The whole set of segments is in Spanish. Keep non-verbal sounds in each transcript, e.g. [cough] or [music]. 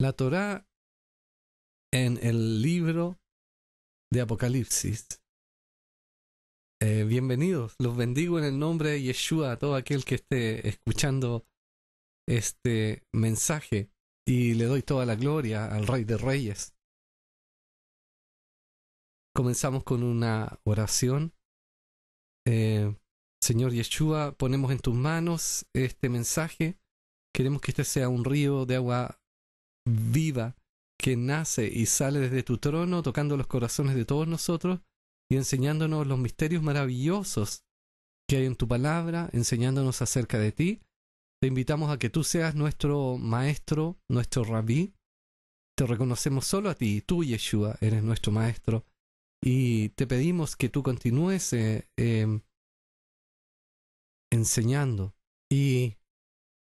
la Torá en el libro de Apocalipsis. Eh, bienvenidos, los bendigo en el nombre de Yeshua a todo aquel que esté escuchando este mensaje y le doy toda la gloria al Rey de Reyes. Comenzamos con una oración. Eh, Señor Yeshua, ponemos en tus manos este mensaje. Queremos que este sea un río de agua viva que nace y sale desde tu trono, tocando los corazones de todos nosotros y enseñándonos los misterios maravillosos que hay en tu palabra, enseñándonos acerca de ti. Te invitamos a que tú seas nuestro maestro, nuestro rabí. Te reconocemos solo a ti, tú Yeshua eres nuestro maestro. Y te pedimos que tú continúes eh, em, enseñando y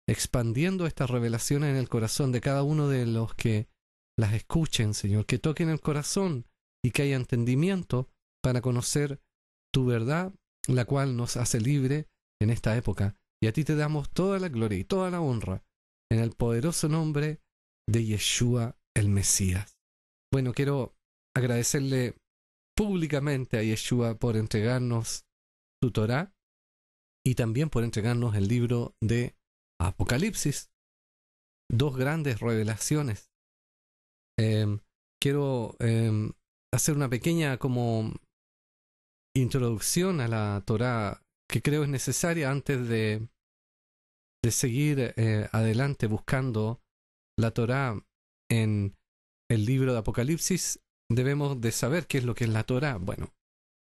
expandiendo estas revelaciones en el corazón de cada uno de los que las escuchen, Señor, que toquen el corazón y que haya entendimiento para conocer tu verdad, la cual nos hace libre en esta época. Y a ti te damos toda la gloria y toda la honra en el poderoso nombre de Yeshua el Mesías. Bueno, quiero agradecerle públicamente a Yeshua por entregarnos su Torah y también por entregarnos el libro de Apocalipsis. Dos grandes revelaciones. Em, quiero em, hacer una pequeña como introducción a la Torah que creo es necesaria antes de, de seguir eh, adelante buscando la Torah en el libro de Apocalipsis. Debemos de saber qué es lo que es la Torah. Bueno,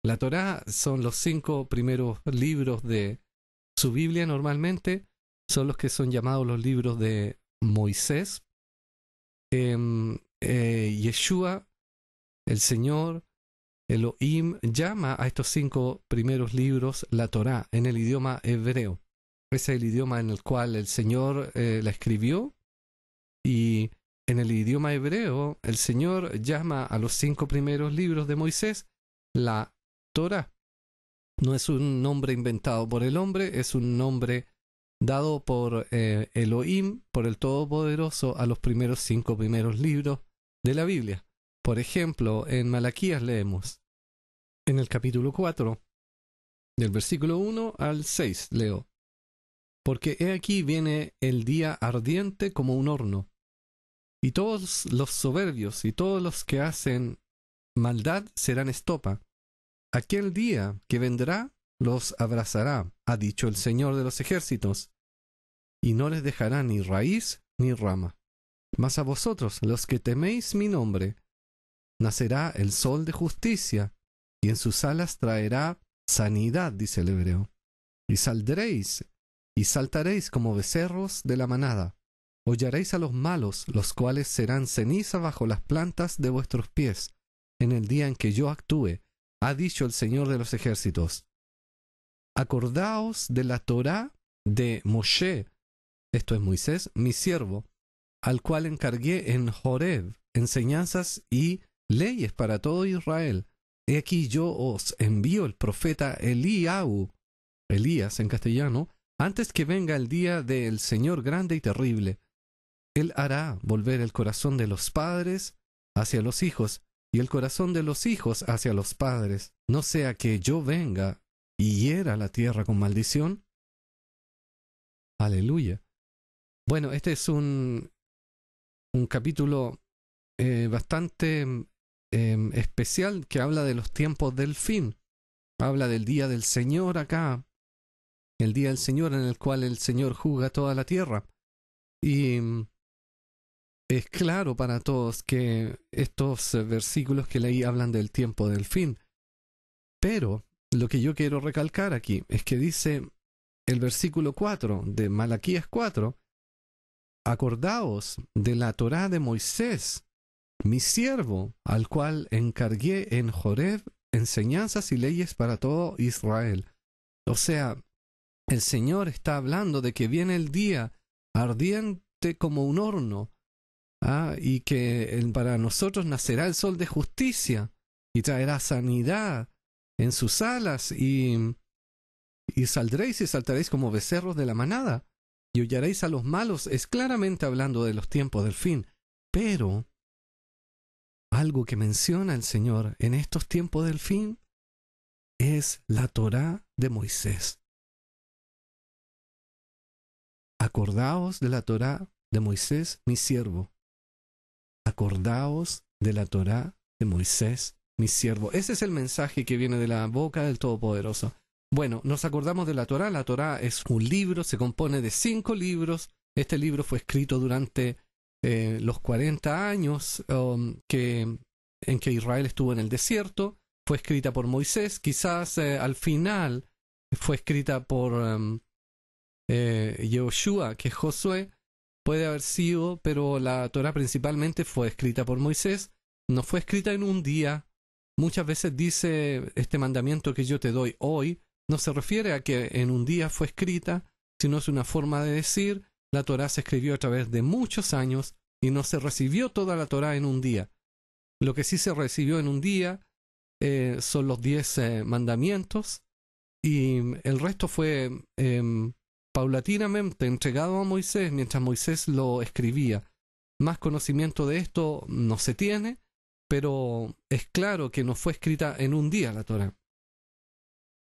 la Torah son los cinco primeros libros de su Biblia normalmente, son los que son llamados los libros de Moisés. Em, eh, Yeshua, el Señor, Elohim, llama a estos cinco primeros libros la Torah en el idioma hebreo. Ese es el idioma en el cual el Señor eh, la escribió y en el idioma hebreo el Señor llama a los cinco primeros libros de Moisés la Torah. No es un nombre inventado por el hombre, es un nombre dado por eh, Elohim, por el Todopoderoso, a los primeros cinco primeros libros de la Biblia. Por ejemplo, en Malaquías leemos, en el capítulo 4, del versículo 1 al 6, leo, Porque he aquí viene el día ardiente como un horno, y todos los soberbios y todos los que hacen maldad serán estopa, Aquel día que vendrá los abrazará, ha dicho el Señor de los ejércitos, y no les dejará ni raíz ni rama. Mas a vosotros, los que teméis mi nombre, nacerá el sol de justicia, y en sus alas traerá sanidad, dice el hebreo. Y saldréis, y saltaréis como becerros de la manada. Hollaréis a los malos, los cuales serán ceniza bajo las plantas de vuestros pies, en el día en que yo actúe, ha dicho el Señor de los ejércitos. Acordaos de la Torá de Moshe, esto es Moisés, mi siervo, al cual encargué en Horeb enseñanzas y leyes para todo Israel. He aquí yo os envío el profeta Eliau, Elías en castellano, antes que venga el día del Señor grande y terrible. Él hará volver el corazón de los padres hacia los hijos y el corazón de los hijos hacia los padres, no sea que yo venga y hiera la tierra con maldición. Aleluya. Bueno, este es un, un capítulo eh, bastante em, especial que habla de los tiempos del fin. Habla del día del Señor acá, el día del Señor en el cual el Señor juzga toda la tierra. Y es claro para todos que estos versículos que leí hablan del tiempo del fin. Pero lo que yo quiero recalcar aquí es que dice el versículo 4 de Malaquías 4, acordaos de la Torá de Moisés, mi siervo, al cual encargué en Joreb enseñanzas y leyes para todo Israel. O sea, el Señor está hablando de que viene el día ardiente como un horno, ¿ah? y que para nosotros nacerá el sol de justicia y traerá sanidad en sus alas y, y saldréis y saltaréis como becerros de la manada y huyaréis a los malos es claramente hablando de los tiempos del fin. Pero algo que menciona el Señor en estos tiempos del fin es la Torá de Moisés. Acordaos de la Torá de Moisés, mi siervo. Acordaos de la Torá de Moisés, mi siervo. Ese es el mensaje que viene de la boca del Todopoderoso. Bueno, nos acordamos de la Torá. La Torá es un libro, se compone de cinco libros. Este libro fue escrito durante eh, los 40 años um, en que Israel estuvo en el desierto. Fue escrita por Moisés. Quizás eh, al final fue escrita por um, eh, que es Josué, puede haber sido, pero la Torah principalmente fue escrita por Moisés, no fue escrita en un día. Muchas veces dice este mandamiento que yo te doy hoy, no se refiere a que en un día fue escrita, sino es una forma de decir, la Torah se escribió a través de muchos años y no se recibió toda la Torah en un día. Lo que sí se recibió en un día eh, son los diez eh, mandamientos y el resto fue em, paulatinamente entregado a Moisés mientras Moisés lo escribía. Más conocimiento de esto no se tiene, pero es claro que no fue escrita en un día la Torah.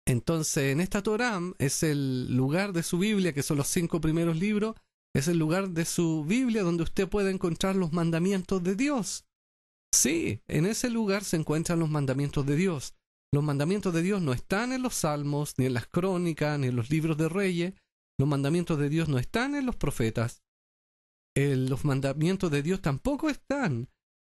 Entonces, en esta Torah es el lugar de su Biblia, que son los cinco primeros libros, es el lugar de su Biblia donde usted puede encontrar los mandamientos de Dios. Sí, en ese lugar se encuentran los mandamientos de Dios. Los mandamientos de Dios no están en los salmos, ni en las crónicas, ni en los libros de reyes, los mandamientos de Dios no están en los profetas. los mandamientos de Dios tampoco están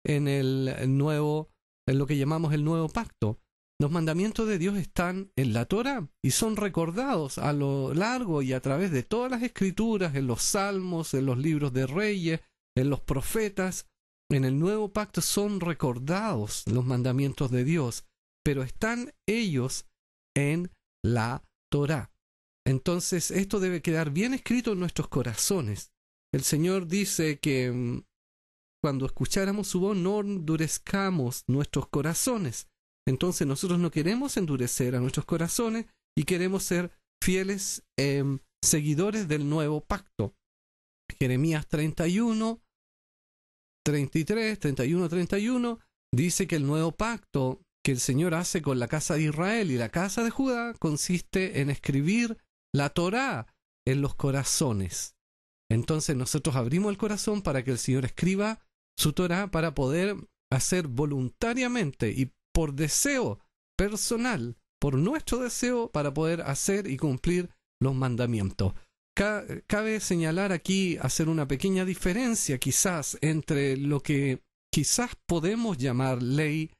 en el nuevo, en lo que llamamos el nuevo pacto. Los mandamientos de Dios están en la Torah y son recordados a lo largo y a través de todas las escrituras, en los salmos, en los libros de reyes, en los profetas. En el nuevo pacto son recordados los mandamientos de Dios, pero están ellos en la Torah. Entonces esto debe quedar bien escrito en nuestros corazones. El Señor dice que mm, cuando escucháramos su voz no endurezcamos nuestros corazones. Entonces nosotros no queremos endurecer a nuestros corazones y queremos ser fieles em, seguidores del nuevo pacto. Jeremías 31, 33, 31, 31 dice que el nuevo pacto que el Señor hace con la casa de Israel y la casa de Judá consiste en escribir la Torá en los corazones. Entonces nosotros abrimos el corazón para que el Señor escriba su Torá para poder hacer voluntariamente y por deseo personal, por nuestro deseo, para poder hacer y cumplir los mandamientos. Cabe señalar aquí, hacer una pequeña diferencia quizás entre lo que quizás podemos llamar ley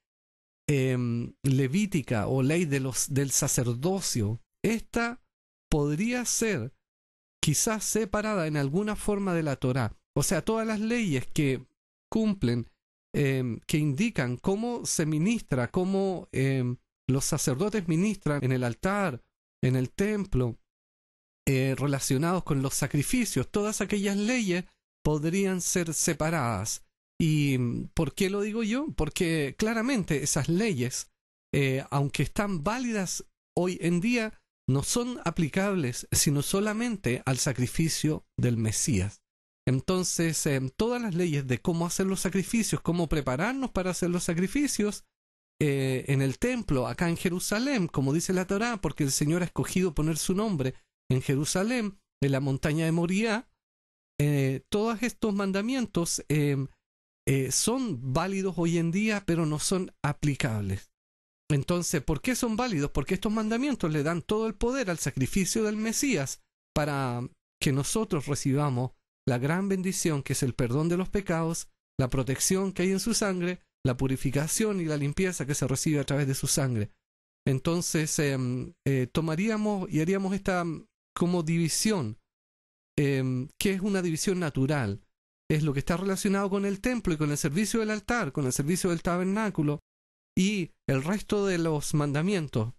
em, levítica o ley de los, del sacerdocio. Esta podría ser quizás separada en alguna forma de la Torá. O sea, todas las leyes que cumplen, em, que indican cómo se ministra, cómo em, los sacerdotes ministran en el altar, en el templo, eh, relacionados con los sacrificios, todas aquellas leyes podrían ser separadas. ¿Y por qué lo digo yo? Porque claramente esas leyes, eh, aunque están válidas hoy en día, no son aplicables sino solamente al sacrificio del Mesías. Entonces, en todas las leyes de cómo hacer los sacrificios, cómo prepararnos para hacer los sacrificios, eh, en el templo, acá en Jerusalén, como dice la Torá, porque el Señor ha escogido poner su nombre en Jerusalén, en la montaña de Moría, eh, todos estos mandamientos eh, son válidos hoy en día, pero no son aplicables. Entonces, ¿por qué son válidos? Porque estos mandamientos le dan todo el poder al sacrificio del Mesías para que nosotros recibamos la gran bendición que es el perdón de los pecados, la protección que hay en su sangre, la purificación y la limpieza que se recibe a través de su sangre. Entonces, em, eh, tomaríamos y haríamos esta como división, em, que es una división natural. Es lo que está relacionado con el templo y con el servicio del altar, con el servicio del tabernáculo, y el resto de los mandamientos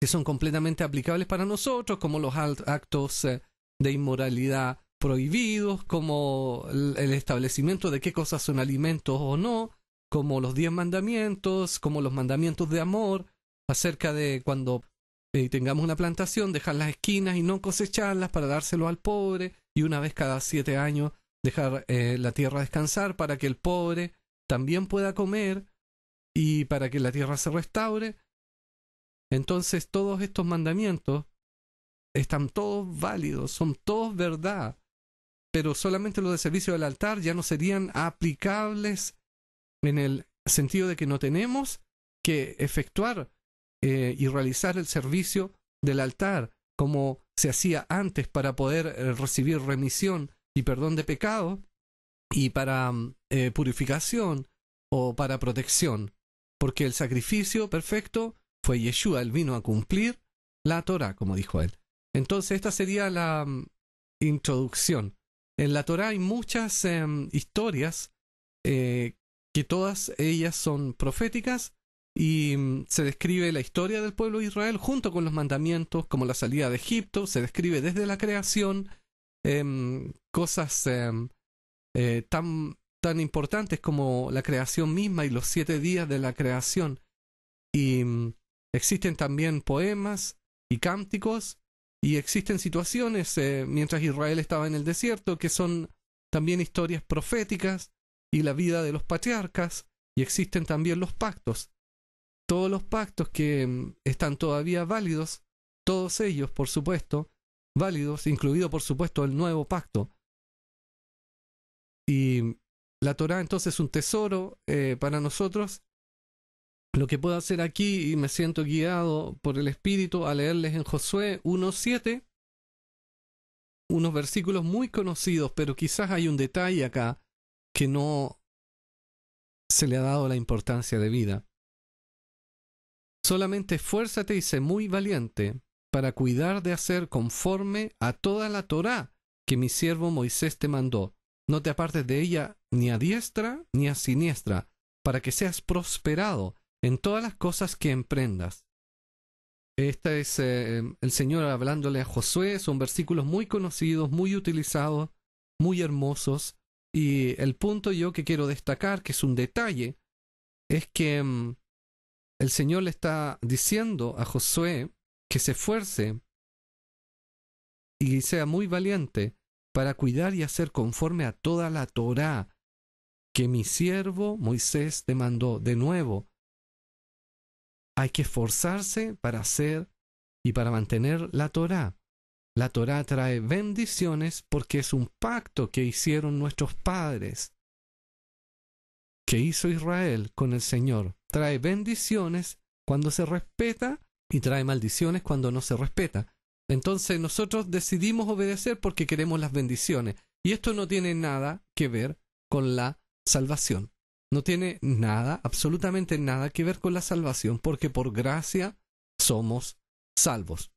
que son completamente aplicables para nosotros, como los actos eh, de inmoralidad prohibidos, como el establecimiento de qué cosas son alimentos o no, como los diez mandamientos, como los mandamientos de amor, acerca de cuando eh, tengamos una plantación, dejar las esquinas y no cosecharlas para dárselo al pobre, y una vez cada siete años dejar eh, la tierra descansar para que el pobre también pueda comer y para que la tierra se restaure. Entonces todos estos mandamientos están todos válidos, son todos verdad, pero solamente los de servicio del altar ya no serían aplicables en el sentido de que no tenemos que efectuar eh, y realizar el servicio del altar como se hacía antes para poder eh, recibir remisión y perdón de pecado y para eh, purificación o para protección, porque el sacrificio perfecto fue Yeshua, él vino a cumplir la Torah, como dijo él. Entonces esta sería la mm, introducción. En la Torah hay muchas em, historias eh, que todas ellas son proféticas y mm, se describe la historia del pueblo de Israel junto con los mandamientos, como la salida de Egipto, se describe desde la creación em, cosas em, eh, tan, tan importantes como la creación misma y los siete días de la creación. Y mm, existen también poemas y cánticos y existen situaciones eh, mientras Israel estaba en el desierto que son también historias proféticas y la vida de los patriarcas y existen también los pactos. Todos los pactos que mm, están todavía válidos, todos ellos, por supuesto, válidos, incluido por supuesto el nuevo pacto. Y la Torah entonces es un tesoro eh, para nosotros. Lo que puedo hacer aquí, y me siento guiado por el Espíritu a leerles en Josué 1.7, unos versículos muy conocidos, pero quizás hay un detalle acá que no se le ha dado la importancia de vida. Solamente esfuérzate y sé muy valiente para cuidar de hacer conforme a toda la Torah que mi siervo Moisés te mandó. No te apartes de ella ni a diestra ni a siniestra, para que seas prosperado en todas las cosas que emprendas. Este es eh, el Señor hablándole a Josué, son versículos muy conocidos, muy utilizados, muy hermosos, y el punto yo que quiero destacar, que es un detalle, es que mm, el Señor le está diciendo a Josué que se esfuerce y sea muy valiente para cuidar y hacer conforme a toda la Torá que mi siervo Moisés te mandó. De nuevo, hay que esforzarse para hacer y para mantener la Torá. La Torá trae bendiciones porque es un pacto que hicieron nuestros padres, que hizo Israel con el Señor. Trae bendiciones cuando se respeta y trae maldiciones cuando no se respeta. Entonces nosotros decidimos obedecer porque queremos las bendiciones. Y esto no tiene nada que ver con la salvación. No tiene nada, absolutamente nada que ver con la salvación, porque por gracia somos salvos.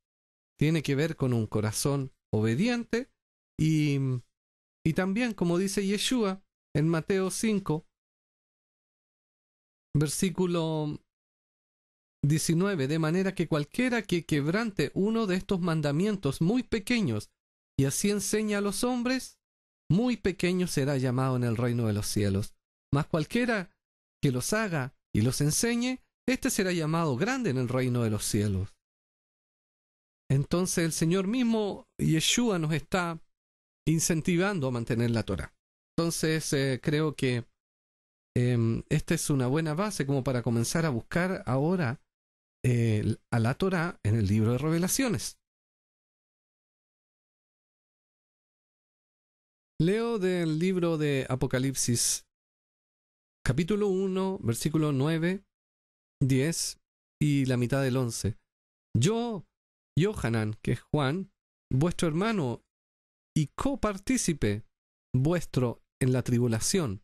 Tiene que ver con un corazón obediente y, y también, como dice Yeshua en Mateo 5, versículo 19. De manera que cualquiera que quebrante uno de estos mandamientos muy pequeños y así enseña a los hombres, muy pequeño será llamado en el reino de los cielos. Mas cualquiera que los haga y los enseñe, éste será llamado grande en el reino de los cielos. Entonces el Señor mismo, Yeshua, nos está incentivando a mantener la Torah. Entonces eh, creo que eh, esta es una buena base como para comenzar a buscar ahora a la Torah en el libro de revelaciones. Leo del libro de Apocalipsis, capítulo 1, versículo 9, 10 y la mitad del 11. Yo, Johanan, que es Juan, vuestro hermano y copartícipe vuestro en la tribulación,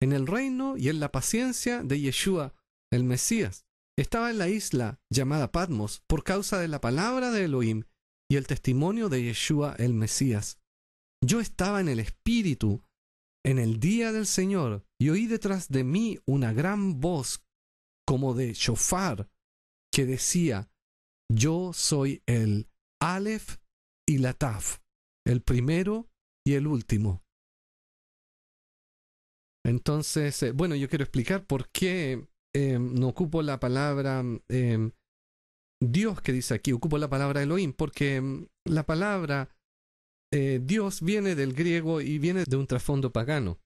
en el reino y en la paciencia de Yeshua, el Mesías, estaba en la isla llamada Patmos por causa de la palabra de Elohim y el testimonio de Yeshua el Mesías. Yo estaba en el Espíritu en el día del Señor y oí detrás de mí una gran voz como de shofar que decía, yo soy el Aleph y la Taf, el primero y el último. Entonces, eh, bueno, yo quiero explicar por qué eh, no ocupo la palabra eh, Dios que dice aquí, ocupo la palabra Elohim, porque mm, la palabra eh, Dios viene del griego y viene de un trasfondo pagano.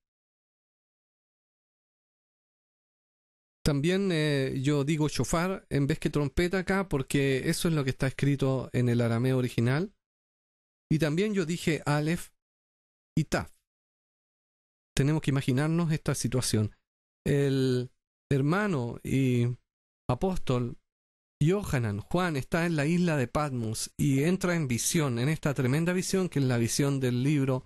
También eh, yo digo shofar en vez que trompeta acá porque eso es lo que está escrito en el arameo original. Y también yo dije Aleph y Taf. Tenemos que imaginarnos esta situación. El hermano y apóstol Johanan, Juan, está en la isla de Patmos y entra en visión, en esta tremenda visión que es la visión del libro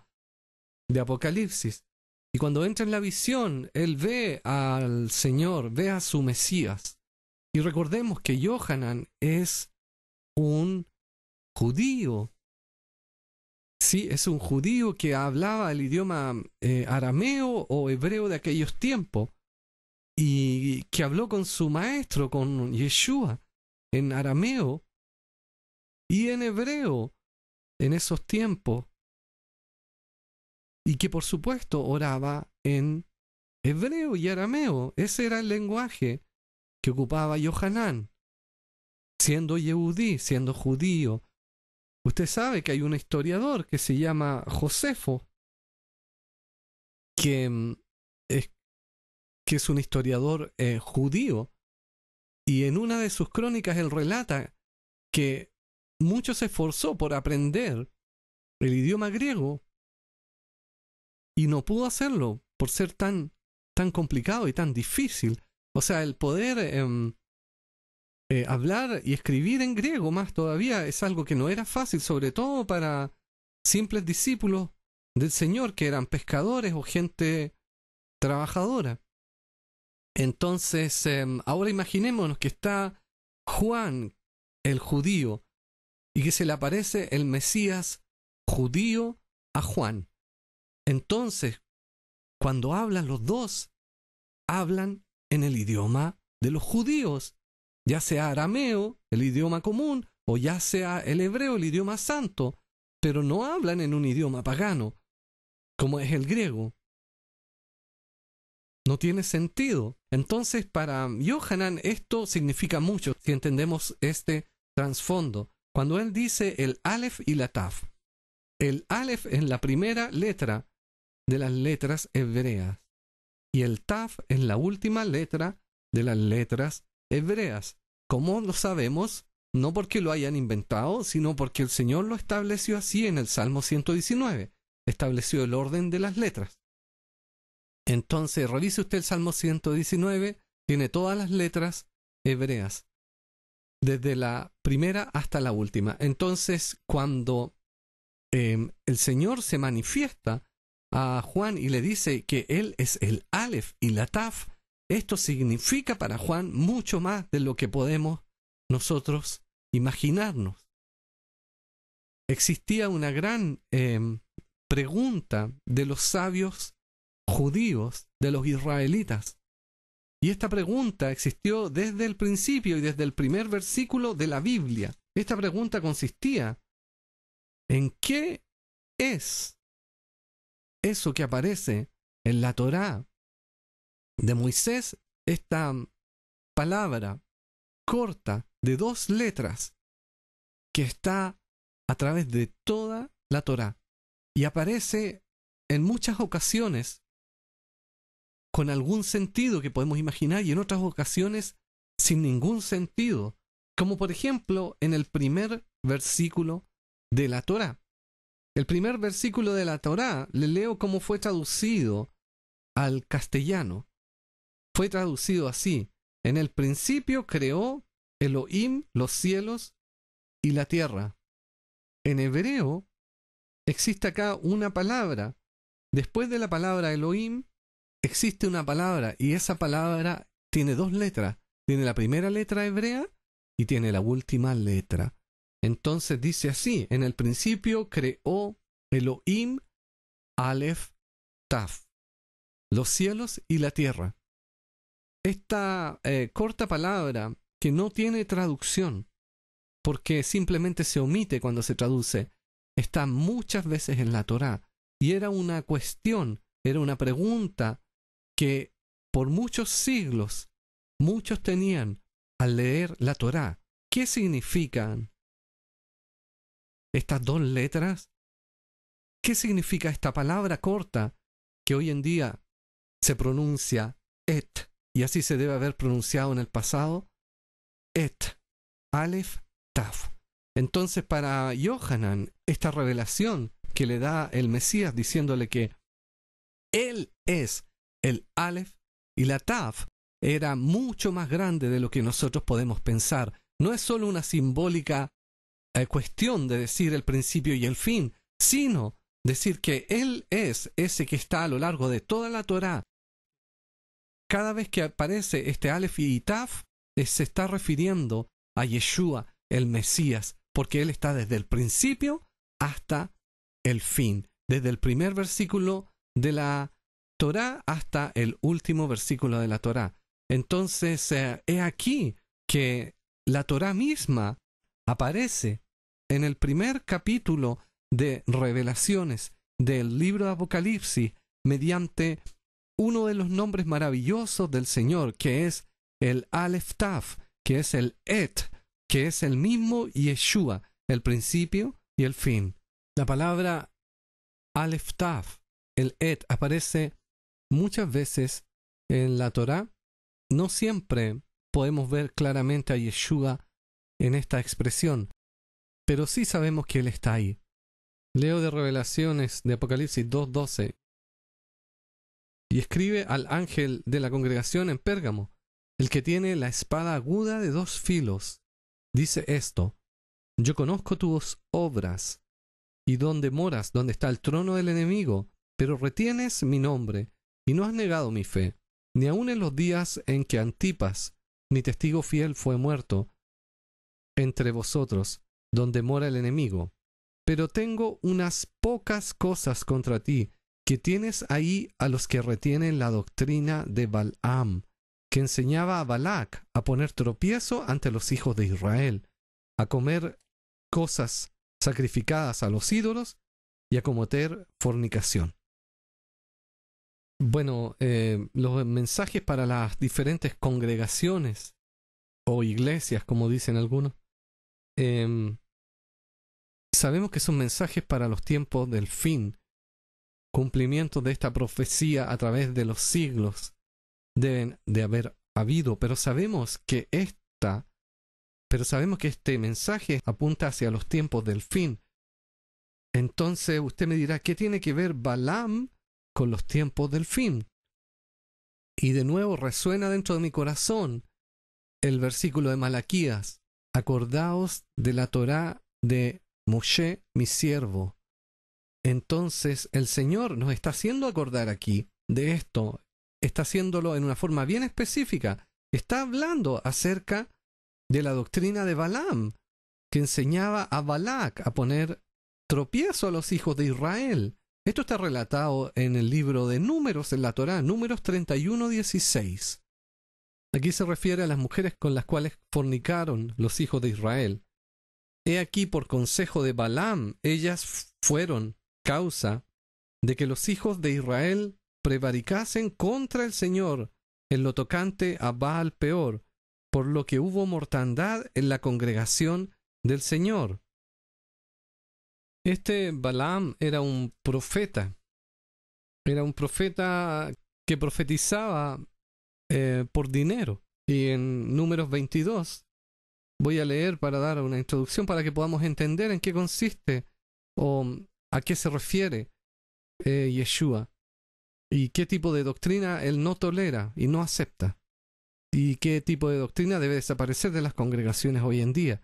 de Apocalipsis. Y cuando entra en la visión, él ve al Señor, ve a su Mesías. Y recordemos que Johanan es un judío. Sí, es un judío que hablaba el idioma eh, arameo o hebreo de aquellos tiempos y que habló con su maestro, con Yeshua, en arameo y en hebreo en esos tiempos y que por supuesto oraba en hebreo y arameo. Ese era el lenguaje que ocupaba Yohanan, siendo Yehudí, siendo judío. Usted sabe que hay un historiador que se llama Josefo, que mm, es, que es un historiador eh, judío, y en una de sus crónicas él relata que mucho se esforzó por aprender el idioma griego y no pudo hacerlo por ser tan, tan complicado y tan difícil. O sea, el poder em, eh, hablar y escribir en griego más todavía es algo que no era fácil, sobre todo para simples discípulos del Señor que eran pescadores o gente trabajadora. Entonces, em, ahora imaginémonos que está Juan, el judío, y que se le aparece el Mesías judío a Juan. Entonces, cuando hablan los dos, hablan en el idioma de los judíos, ya sea arameo, el idioma común, o ya sea el hebreo, el idioma santo, pero no hablan en un idioma pagano, como es el griego. No tiene sentido. Entonces, para Yohanan esto significa mucho si entendemos este trasfondo. Cuando él dice el Aleph y la Taf, el Aleph en la primera letra de las letras hebreas. Y el Taf es la última letra de las letras hebreas. ¿Cómo lo sabemos? No porque lo hayan inventado, sino porque el Señor lo estableció así en el Salmo 119. Estableció el orden de las letras. Entonces, revise usted el Salmo 119, tiene todas las letras hebreas, desde la primera hasta la última. Entonces, cuando em, el Señor se manifiesta a Juan y le dice que él es el Aleph y la Taf, esto significa para Juan mucho más de lo que podemos nosotros imaginarnos. Existía una gran em, pregunta de los sabios judíos, de los israelitas. Y esta pregunta existió desde el principio y desde el primer versículo de la Biblia. Esta pregunta consistía en qué es eso que aparece en la Torá de Moisés, esta palabra corta de dos letras que está a través de toda la Torá y aparece en muchas ocasiones con algún sentido que podemos imaginar y en otras ocasiones sin ningún sentido, como por ejemplo en el primer versículo de la Torá. El primer versículo de la Torá, le leo cómo fue traducido al castellano. Fue traducido así. En el principio creó Elohim los cielos y la tierra. En hebreo existe acá una palabra. Después de la palabra Elohim existe una palabra y esa palabra tiene dos letras. Tiene la primera letra hebrea y tiene la última letra. Entonces dice así, en el principio creó Elohim Aleph Taf, los cielos y la tierra. Esta eh, corta palabra que no tiene traducción, porque simplemente se omite cuando se traduce, está muchas veces en la Torá y era una cuestión, era una pregunta que por muchos siglos muchos tenían al leer la Torá. ¿Qué significan estas dos letras ¿Qué significa esta palabra corta que hoy en día se pronuncia et y así se debe haber pronunciado en el pasado? Et, Aleph, Taf. Entonces para Yohanan, esta revelación que le da el Mesías diciéndole que Él es el Aleph y la Taf era mucho más grande de lo que nosotros podemos pensar. No es solo una simbólica eh, cuestión de decir el principio y el fin, sino decir que Él es ese que está a lo largo de toda la Torá. Cada vez que aparece este Aleph y Taf, eh, se está refiriendo a Yeshua, el Mesías, porque Él está desde el principio hasta el fin, desde el primer versículo de la Torá hasta el último versículo de la Torá. Entonces, eh, he aquí que la Torá misma aparece en el primer capítulo de revelaciones del libro de Apocalipsis mediante uno de los nombres maravillosos del Señor, que es el Aleph Taf, que es el Et, que es el mismo Yeshua, el principio y el fin. La palabra Aleph Taf, el Et, aparece muchas veces en la Torá. No siempre podemos ver claramente a Yeshua en esta expresión, pero sí sabemos que Él está ahí. Leo de Revelaciones de Apocalipsis 2.12 y escribe al ángel de la congregación en Pérgamo, el que tiene la espada aguda de dos filos. Dice esto, yo conozco tus obras y dónde moras, donde está el trono del enemigo, pero retienes mi nombre y no has negado mi fe, ni aun en los días en que Antipas, mi testigo fiel, fue muerto entre vosotros, donde mora el enemigo. Pero tengo unas pocas cosas contra ti, que tienes ahí a los que retienen la doctrina de Balaam, que enseñaba a Balac a poner tropiezo ante los hijos de Israel, a comer cosas sacrificadas a los ídolos y a cometer fornicación. Bueno, eh, los mensajes para las diferentes congregaciones o iglesias, como dicen algunos, em, sabemos que son mensajes para los tiempos del fin, cumplimiento de esta profecía a través de los siglos deben de haber habido, pero sabemos que esta, pero sabemos que este mensaje apunta hacia los tiempos del fin. Entonces usted me dirá, ¿qué tiene que ver Balaam con los tiempos del fin? Y de nuevo resuena dentro de mi corazón el versículo de Malaquías, acordaos de la Torá de Moshe, mi siervo. Entonces el Señor nos está haciendo acordar aquí de esto, está haciéndolo en una forma bien específica. Está hablando acerca de la doctrina de Balaam, que enseñaba a Balac a poner tropiezo a los hijos de Israel. Esto está relatado en el libro de Números en la Torá, Números 31, 16. Aquí se refiere a las mujeres con las cuales fornicaron los hijos de Israel. He aquí por consejo de Balaam, ellas fueron causa de que los hijos de Israel prevaricasen contra el Señor en lo tocante a Baal peor, por lo que hubo mortandad en la congregación del Señor. Este Balaam era un profeta, era un profeta que profetizaba eh, por dinero. Y en números 22 voy a leer para dar una introducción para que podamos entender en qué consiste o a qué se refiere eh, Yeshua y qué tipo de doctrina él no tolera y no acepta y qué tipo de doctrina debe desaparecer de las congregaciones hoy en día.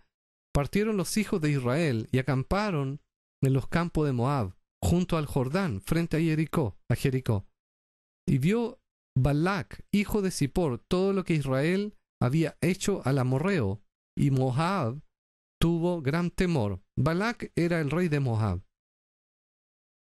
Partieron los hijos de Israel y acamparon en los campos de Moab, junto al Jordán, frente a Jericó, a Jericó. Y vio Balac, hijo de Zippor, todo lo que Israel había hecho al amorreo, y Moab tuvo gran temor. Balac era el rey de Moab.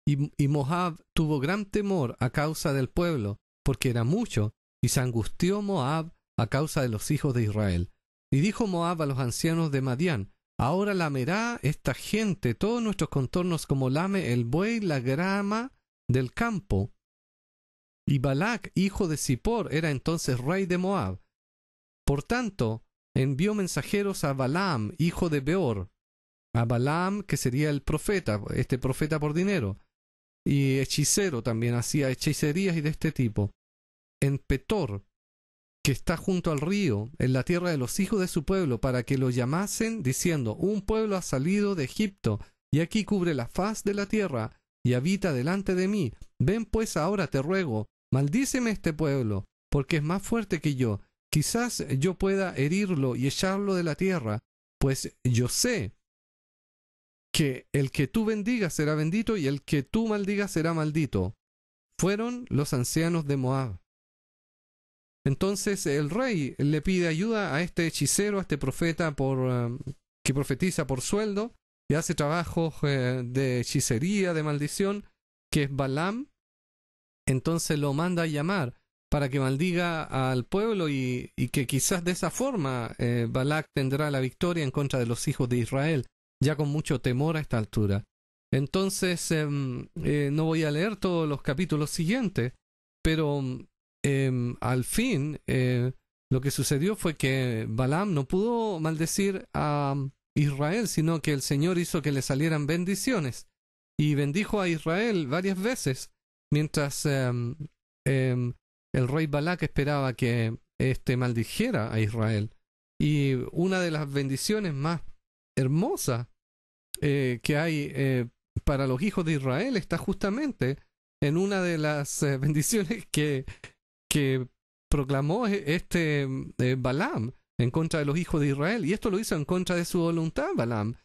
Y, y Moab tuvo gran temor a causa del pueblo, porque era mucho, y se angustió Moab a causa de los hijos de Israel. Y dijo Moab a los ancianos de Madián, Ahora lamerá esta gente todos nuestros contornos como lame el buey la grama del campo. Y Balac, hijo de Zippor, era entonces rey de Moab. Por tanto, envió mensajeros a Balaam, hijo de Beor, a Balaam, que sería el profeta, este profeta por dinero, y hechicero también, hacía hechicerías y de este tipo. En Petor, que está junto al río, en la tierra de los hijos de su pueblo, para que lo llamasen, diciendo, un pueblo ha salido de Egipto, y aquí cubre la faz de la tierra, y habita delante de mí. Ven pues ahora, te ruego, maldíceme este pueblo, porque es más fuerte que yo. Quizás yo pueda herirlo y echarlo de la tierra, pues yo sé que el que tú bendigas será bendito y el que tú maldigas será maldito. Fueron los ancianos de Moab. Entonces el rey le pide ayuda a este hechicero, a este profeta por, um, que profetiza por sueldo y hace trabajos eh, de hechicería, de maldición, que es Balaam. Entonces lo manda a llamar para que maldiga al pueblo y, que quizás de esa forma eh, Balak tendrá la victoria en contra de los hijos de Israel, ya con mucho temor a esta altura. Entonces, em, eh, no voy a leer todos los capítulos siguientes, pero em, al fin eh, lo que sucedió fue que Balaam no pudo maldecir a Israel, sino que el Señor hizo que le salieran bendiciones y bendijo a Israel varias veces, mientras em, el rey Balak esperaba que éste maldijera a Israel. Y una de las bendiciones más hermosas eh, que hay eh, para los hijos de Israel está justamente en una de las eh, [laughs] bendiciones que, que proclamó este Balaam en contra de los hijos de Israel. Y esto lo hizo en contra de su voluntad, Balaam.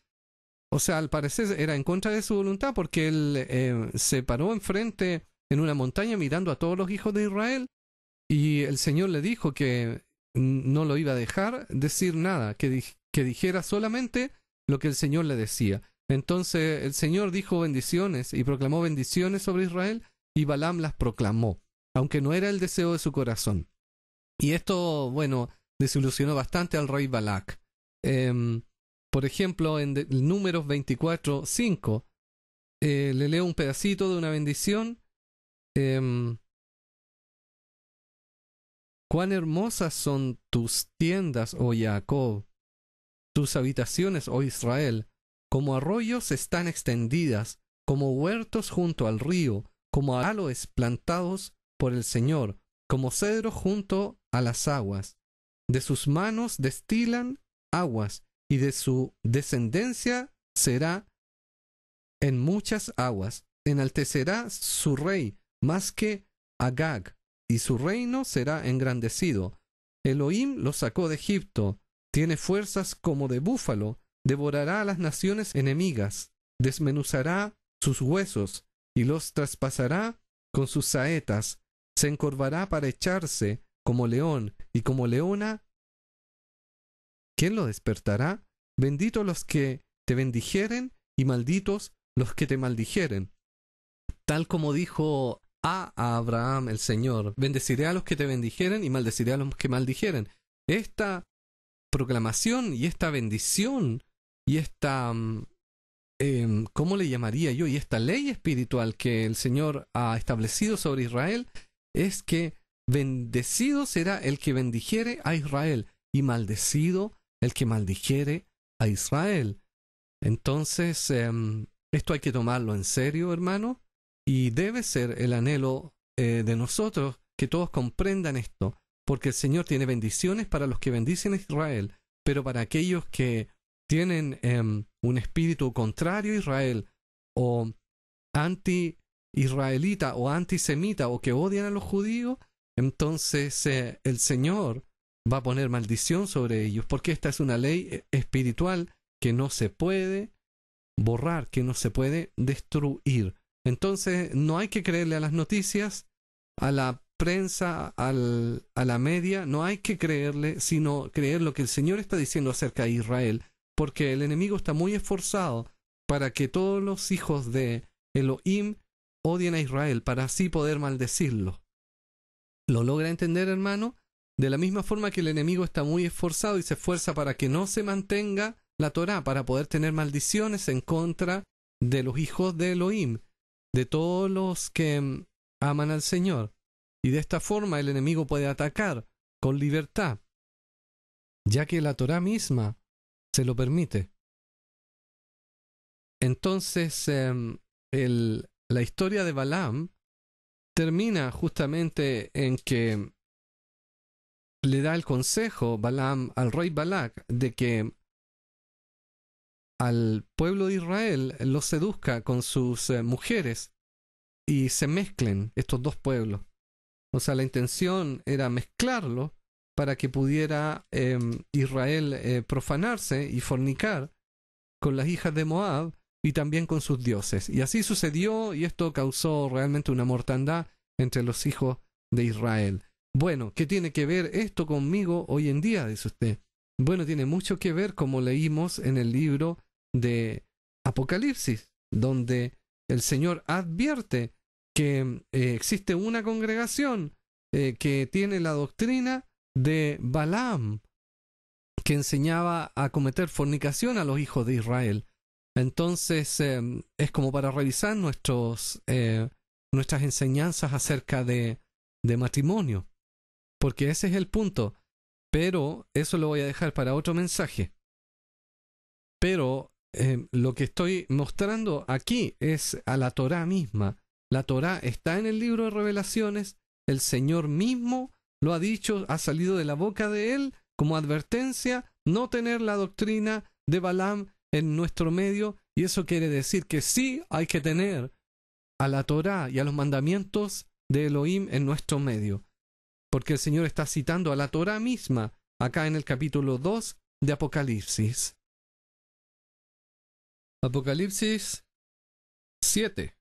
O sea, al parecer era en contra de su voluntad porque él se paró enfrente en una montaña mirando a todos los hijos de Israel y el Señor le dijo que no lo iba a dejar decir nada, que, que dijera solamente lo que el Señor le decía. Entonces el Señor dijo bendiciones y proclamó bendiciones sobre Israel y Balaam las proclamó, aunque no era el deseo de su corazón. Y esto, bueno, desilusionó bastante al rey Balak. Em, por ejemplo, en Números 24, 5, eh, le leo un pedacito de una bendición. Em, Cuán hermosas son tus tiendas, oh Jacob, tus habitaciones, oh Israel, como arroyos están extendidas, como huertos junto al río, como aloes plantados por el Señor, como cedro junto a las aguas. De sus manos destilan aguas, y de su descendencia será en muchas aguas. Enaltecerá su rey más que Agag, y su reino será engrandecido. Elohim lo sacó de Egipto, tiene fuerzas como de búfalo, devorará a las naciones enemigas, desmenuzará sus huesos y los traspasará con sus saetas, se encorvará para echarse como león y como leona. ¿Quién lo despertará? Benditos los que te bendijeren y malditos los que te maldijeren. Tal como dijo a Abraham el Señor, bendeciré a los que te bendijeren y maldeciré a los que maldijeren. Esta proclamación y esta bendición y esta, em, ¿cómo le llamaría yo? Y esta ley espiritual que el Señor ha establecido sobre Israel es que bendecido será el que bendijere a Israel y maldecido el que maldijere a Israel. Entonces, em, esto hay que tomarlo en serio, hermano, y debe ser el anhelo eh, de nosotros que todos comprendan esto, porque el Señor tiene bendiciones para los que bendicen a Israel, pero para aquellos que tienen em, un espíritu contrario a Israel o anti-israelita o antisemita o que odian a los judíos, entonces eh, el Señor va a poner maldición sobre ellos, porque esta es una ley eh, espiritual que no se puede borrar, que no se puede destruir. Entonces, no hay que creerle a las noticias, a la prensa, al, a la media, no hay que creerle, sino creer lo que el Señor está diciendo acerca de Israel, porque el enemigo está muy esforzado para que todos los hijos de Elohim odien a Israel, para así poder maldecirlo. ¿Lo logra entender, hermano? De la misma forma que el enemigo está muy esforzado y se esfuerza para que no se mantenga la Torah, para poder tener maldiciones en contra de los hijos de Elohim de todos los que aman al Señor. Y de esta forma el enemigo puede atacar con libertad, ya que la Torah misma se lo permite. Entonces, em, el, la historia de Balaam termina justamente en que le da el consejo Balaam al rey Balak de que al pueblo de Israel lo seduzca con sus eh, mujeres y se mezclen estos dos pueblos. O sea, la intención era mezclarlo para que pudiera em, Israel eh, profanarse y fornicar con las hijas de Moab y también con sus dioses. Y así sucedió y esto causó realmente una mortandad entre los hijos de Israel. Bueno, ¿qué tiene que ver esto conmigo hoy en día? dice usted. Bueno, tiene mucho que ver como leímos en el libro de Apocalipsis, donde el Señor advierte que eh, existe una congregación eh, que tiene la doctrina de Balaam, que enseñaba a cometer fornicación a los hijos de Israel. Entonces em, es como para revisar nuestros, eh, nuestras enseñanzas acerca de, de matrimonio, porque ese es el punto. Pero eso lo voy a dejar para otro mensaje. Pero em, lo que estoy mostrando aquí es a la Torah misma. La Torah está en el libro de revelaciones, el Señor mismo lo ha dicho, ha salido de la boca de él como advertencia no tener la doctrina de Balaam en nuestro medio y eso quiere decir que sí hay que tener a la Torá y a los mandamientos de Elohim en nuestro medio. Porque el Señor está citando a la Torá misma acá en el capítulo 2 de Apocalipsis. Apocalipsis 7.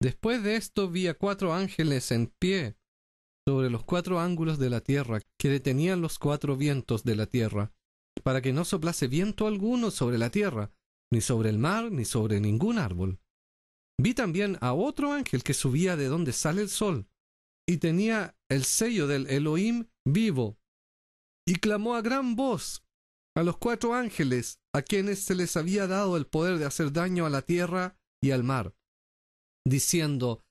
Después de esto vi a cuatro ángeles en pie sobre los cuatro ángulos de la tierra, que detenían los cuatro vientos de la tierra, para que no soplase viento alguno sobre la tierra, ni sobre el mar, ni sobre ningún árbol. Vi también a otro ángel que subía de donde sale el sol, y tenía el sello del Elohim vivo, y clamó a gran voz a los cuatro ángeles a quienes se les había dado el poder de hacer daño a la tierra y al mar, diciendo,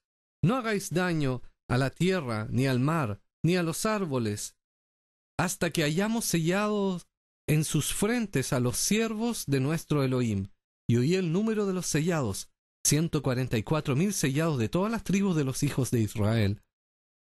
No hagáis daño a la tierra, ni al mar, ni a los árboles, hasta que hayamos sellado en sus frentes a los siervos de nuestro Elohim. Y oí el número de los sellados, ciento cuarenta y cuatro mil sellados de todas las tribus de los hijos de Israel.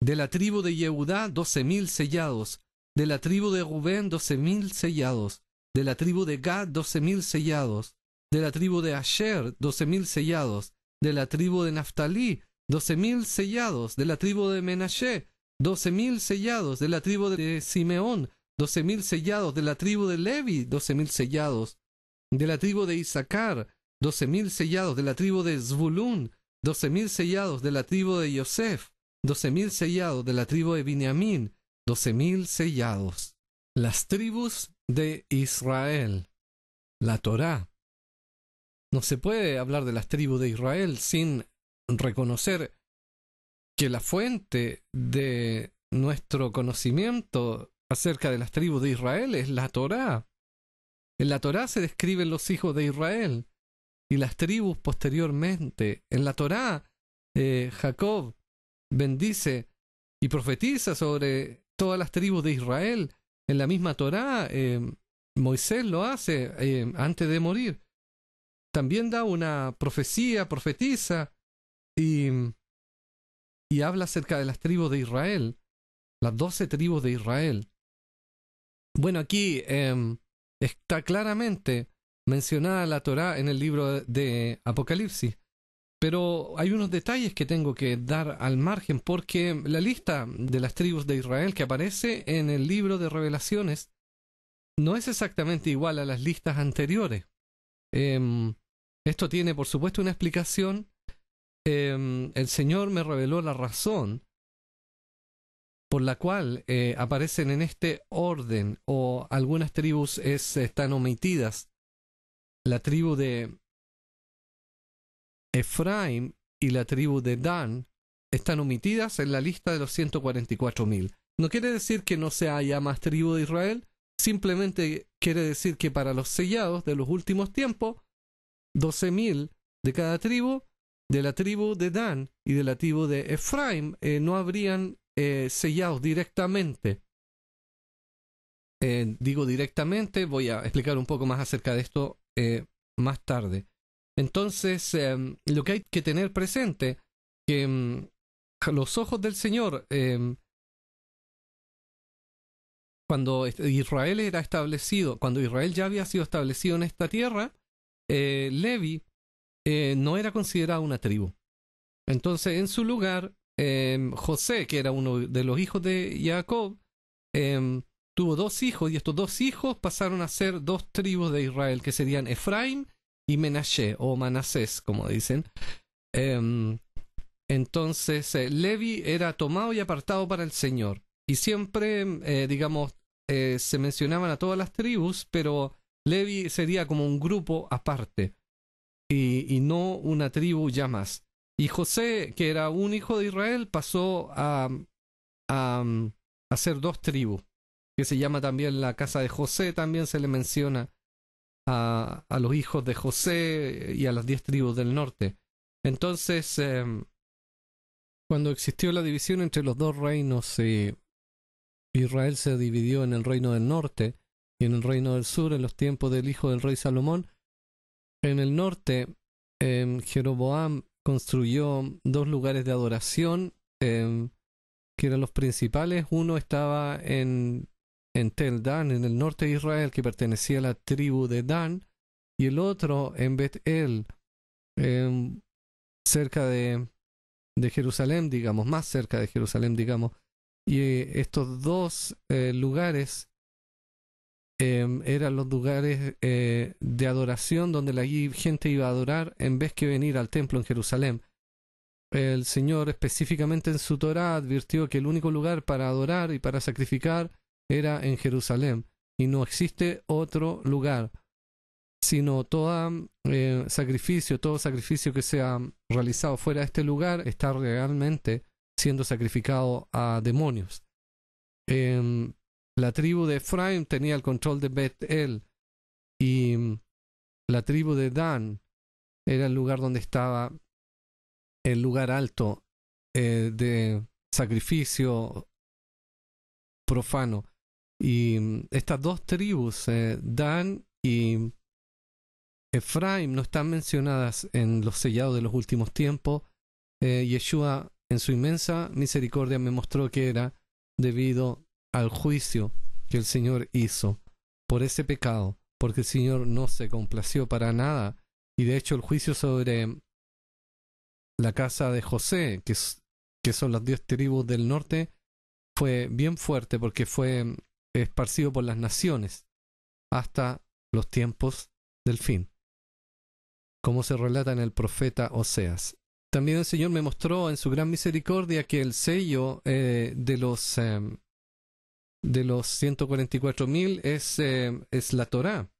De la tribu de Yehudá, doce mil sellados. De la tribu de Rubén, doce mil sellados. De la tribu de Gad, doce mil sellados. De la tribu de Asher, doce mil sellados. De la tribu de Naftali, doce mil sellados de la tribu de Menashe, doce mil sellados de la tribu de Simeón, doce mil sellados de la tribu de Levi, doce mil sellados de la tribu de Isaacar, doce mil sellados de la tribu de Zvulún, doce mil sellados de la tribu de Yosef, doce mil sellados de la tribu de Binyamin, doce mil sellados. Las tribus de Israel. La Torá. No se puede hablar de las tribus de Israel sin reconocer que la fuente de nuestro conocimiento acerca de las tribus de Israel es la Torá. En la Torá se describen los hijos de Israel y las tribus posteriormente. En la Torá, eh, Jacob bendice y profetiza sobre todas las tribus de Israel. En la misma Torá, eh, Moisés lo hace eh, antes de morir. También da una profecía, profetiza y, y habla acerca de las tribus de Israel, las doce tribus de Israel. Bueno, aquí em, está claramente mencionada la Torá en el libro de Apocalipsis. Pero hay unos detalles que tengo que dar al margen porque la lista de las tribus de Israel que aparece en el libro de revelaciones no es exactamente igual a las listas anteriores. Em, esto tiene, por supuesto, una explicación Em, el Señor me reveló la razón por la cual eh, aparecen en este orden o algunas tribus están omitidas. La tribu de Efraim y la tribu de Dan están omitidas en la lista de los 144.000. No quiere decir que no se haya más tribu de Israel, simplemente quiere decir que para los sellados de los últimos tiempos, 12.000 de cada tribu de la tribu de Dan y de la tribu de Efraim eh, no habrían eh, sellados directamente. Eh, digo directamente, voy a explicar un poco más acerca de esto más tarde. Entonces, em, lo que hay que tener presente, que em, a los ojos del Señor, em, cuando Israel era establecido, cuando Israel ya había sido establecido en esta tierra, eh, Levi eh, no era considerado una tribu. Entonces, en su lugar, José, que era uno de los hijos de Jacob, tuvo dos hijos y estos dos hijos pasaron a ser dos tribus de Israel, que serían Efraín y Menashe, o Manasés, como dicen. Em, entonces, eh, Levi era tomado y apartado para el Señor. Y siempre, eh, digamos, eh, se mencionaban a todas las tribus, pero Levi sería como un grupo aparte y, no una tribu ya más. Y José, que era un hijo de Israel, pasó a, a, a ser dos tribus, que se llama también la casa de José, también se le menciona a, los hijos de José y a las diez tribus del norte. Entonces, em, cuando existió la división entre los dos reinos, Israel se dividió en el reino del norte y en el reino del sur en los tiempos del hijo del rey Salomón. En el norte, em, Jeroboam construyó dos lugares de adoración em, que eran los principales. Uno estaba en en Tel Dan, en el norte de Israel, que pertenecía a la tribu de Dan, y el otro en Bet-El, cerca de, de, Jerusalén, digamos, más cerca de Jerusalén, digamos. Y eh, estos dos eh, lugares em, eran los lugares eh, de adoración donde la gente iba a adorar en vez que venir al templo en Jerusalén. El Señor específicamente en su Torah advirtió que el único lugar para adorar y para sacrificar era en Jerusalén y no existe otro lugar, sino todo eh, sacrificio, todo sacrificio que sea realizado fuera de este lugar está realmente siendo sacrificado a demonios. Em, la tribu de Efraim tenía el control de Bet-El y la tribu de Dan era el lugar donde estaba el lugar alto eh, de sacrificio profano. Y mm, estas dos tribus, eh, Dan y Efraim, no están mencionadas en los sellados de los últimos tiempos. Eh, Yeshua, en su inmensa misericordia, me mostró que era debido al juicio que el Señor hizo por ese pecado, porque el Señor no se complació para nada. Y de hecho el juicio sobre la casa de José, que, que son las diez tribus del norte, fue bien fuerte porque fue esparcido por las naciones hasta los tiempos del fin, como se relata en el profeta Oseas. También el Señor me mostró en su gran misericordia que el sello eh, de los em, de los 144.000 es, em, es la Torá.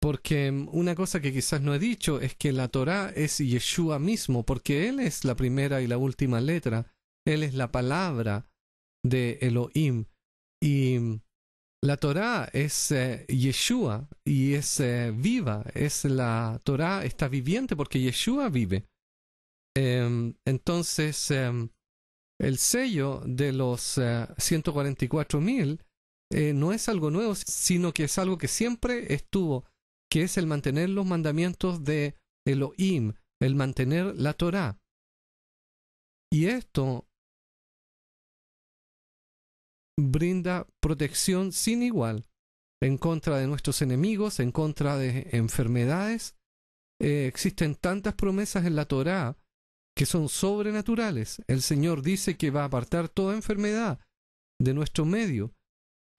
Porque em, una cosa que quizás no he dicho es que la Torá es Yeshua mismo, porque Él es la primera y la última letra. Él es la palabra de Elohim. Y la Torah es eh, Yeshua y es eh, viva, es la Torah está viviente porque Yeshua vive. Em, entonces, em, el sello de los 144.000 eh, no es algo nuevo, sino que es algo que siempre estuvo, que es el mantener los mandamientos de Elohim, el mantener la Torah. Y esto brinda protección sin igual en contra de nuestros enemigos, en contra de enfermedades. Eh, existen tantas promesas en la Torá que son sobrenaturales. El Señor dice que va a apartar toda enfermedad de nuestro medio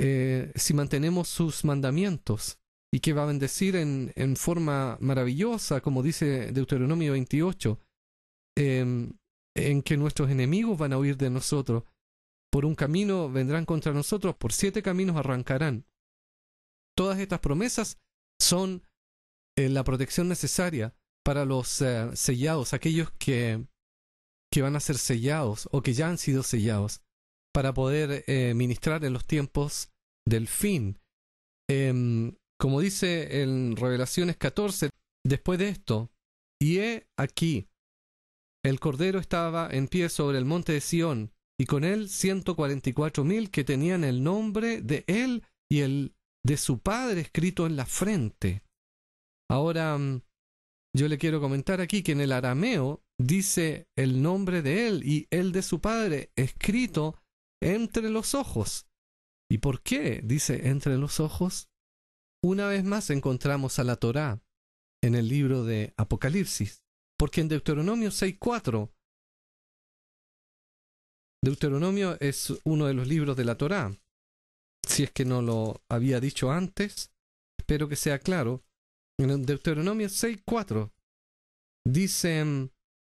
eh, si mantenemos sus mandamientos y que va a bendecir en, en forma maravillosa, como dice Deuteronomio 28, em, en que nuestros enemigos van a huir de nosotros por un camino vendrán contra nosotros, por siete caminos arrancarán. Todas estas promesas son eh, la protección necesaria para los eh, sellados, aquellos que, que van a ser sellados o que ya han sido sellados, para poder eh, ministrar en los tiempos del fin. Em, como dice en Revelaciones 14, después de esto, y he aquí, el Cordero estaba en pie sobre el monte de Sión, y con él ciento cuarenta y cuatro mil que tenían el nombre de él y el de su padre escrito en la frente. Ahora, mm, yo le quiero comentar aquí que en el arameo dice el nombre de él y el de su padre escrito entre los ojos. ¿Y por qué dice entre los ojos? Una vez más encontramos a la Torá en el libro de Apocalipsis, porque en Deuteronomio 6.4 Deuteronomio es uno de los libros de la Torá. Si es que no lo había dicho antes, espero que sea claro. En Deuteronomio 6.4 dice,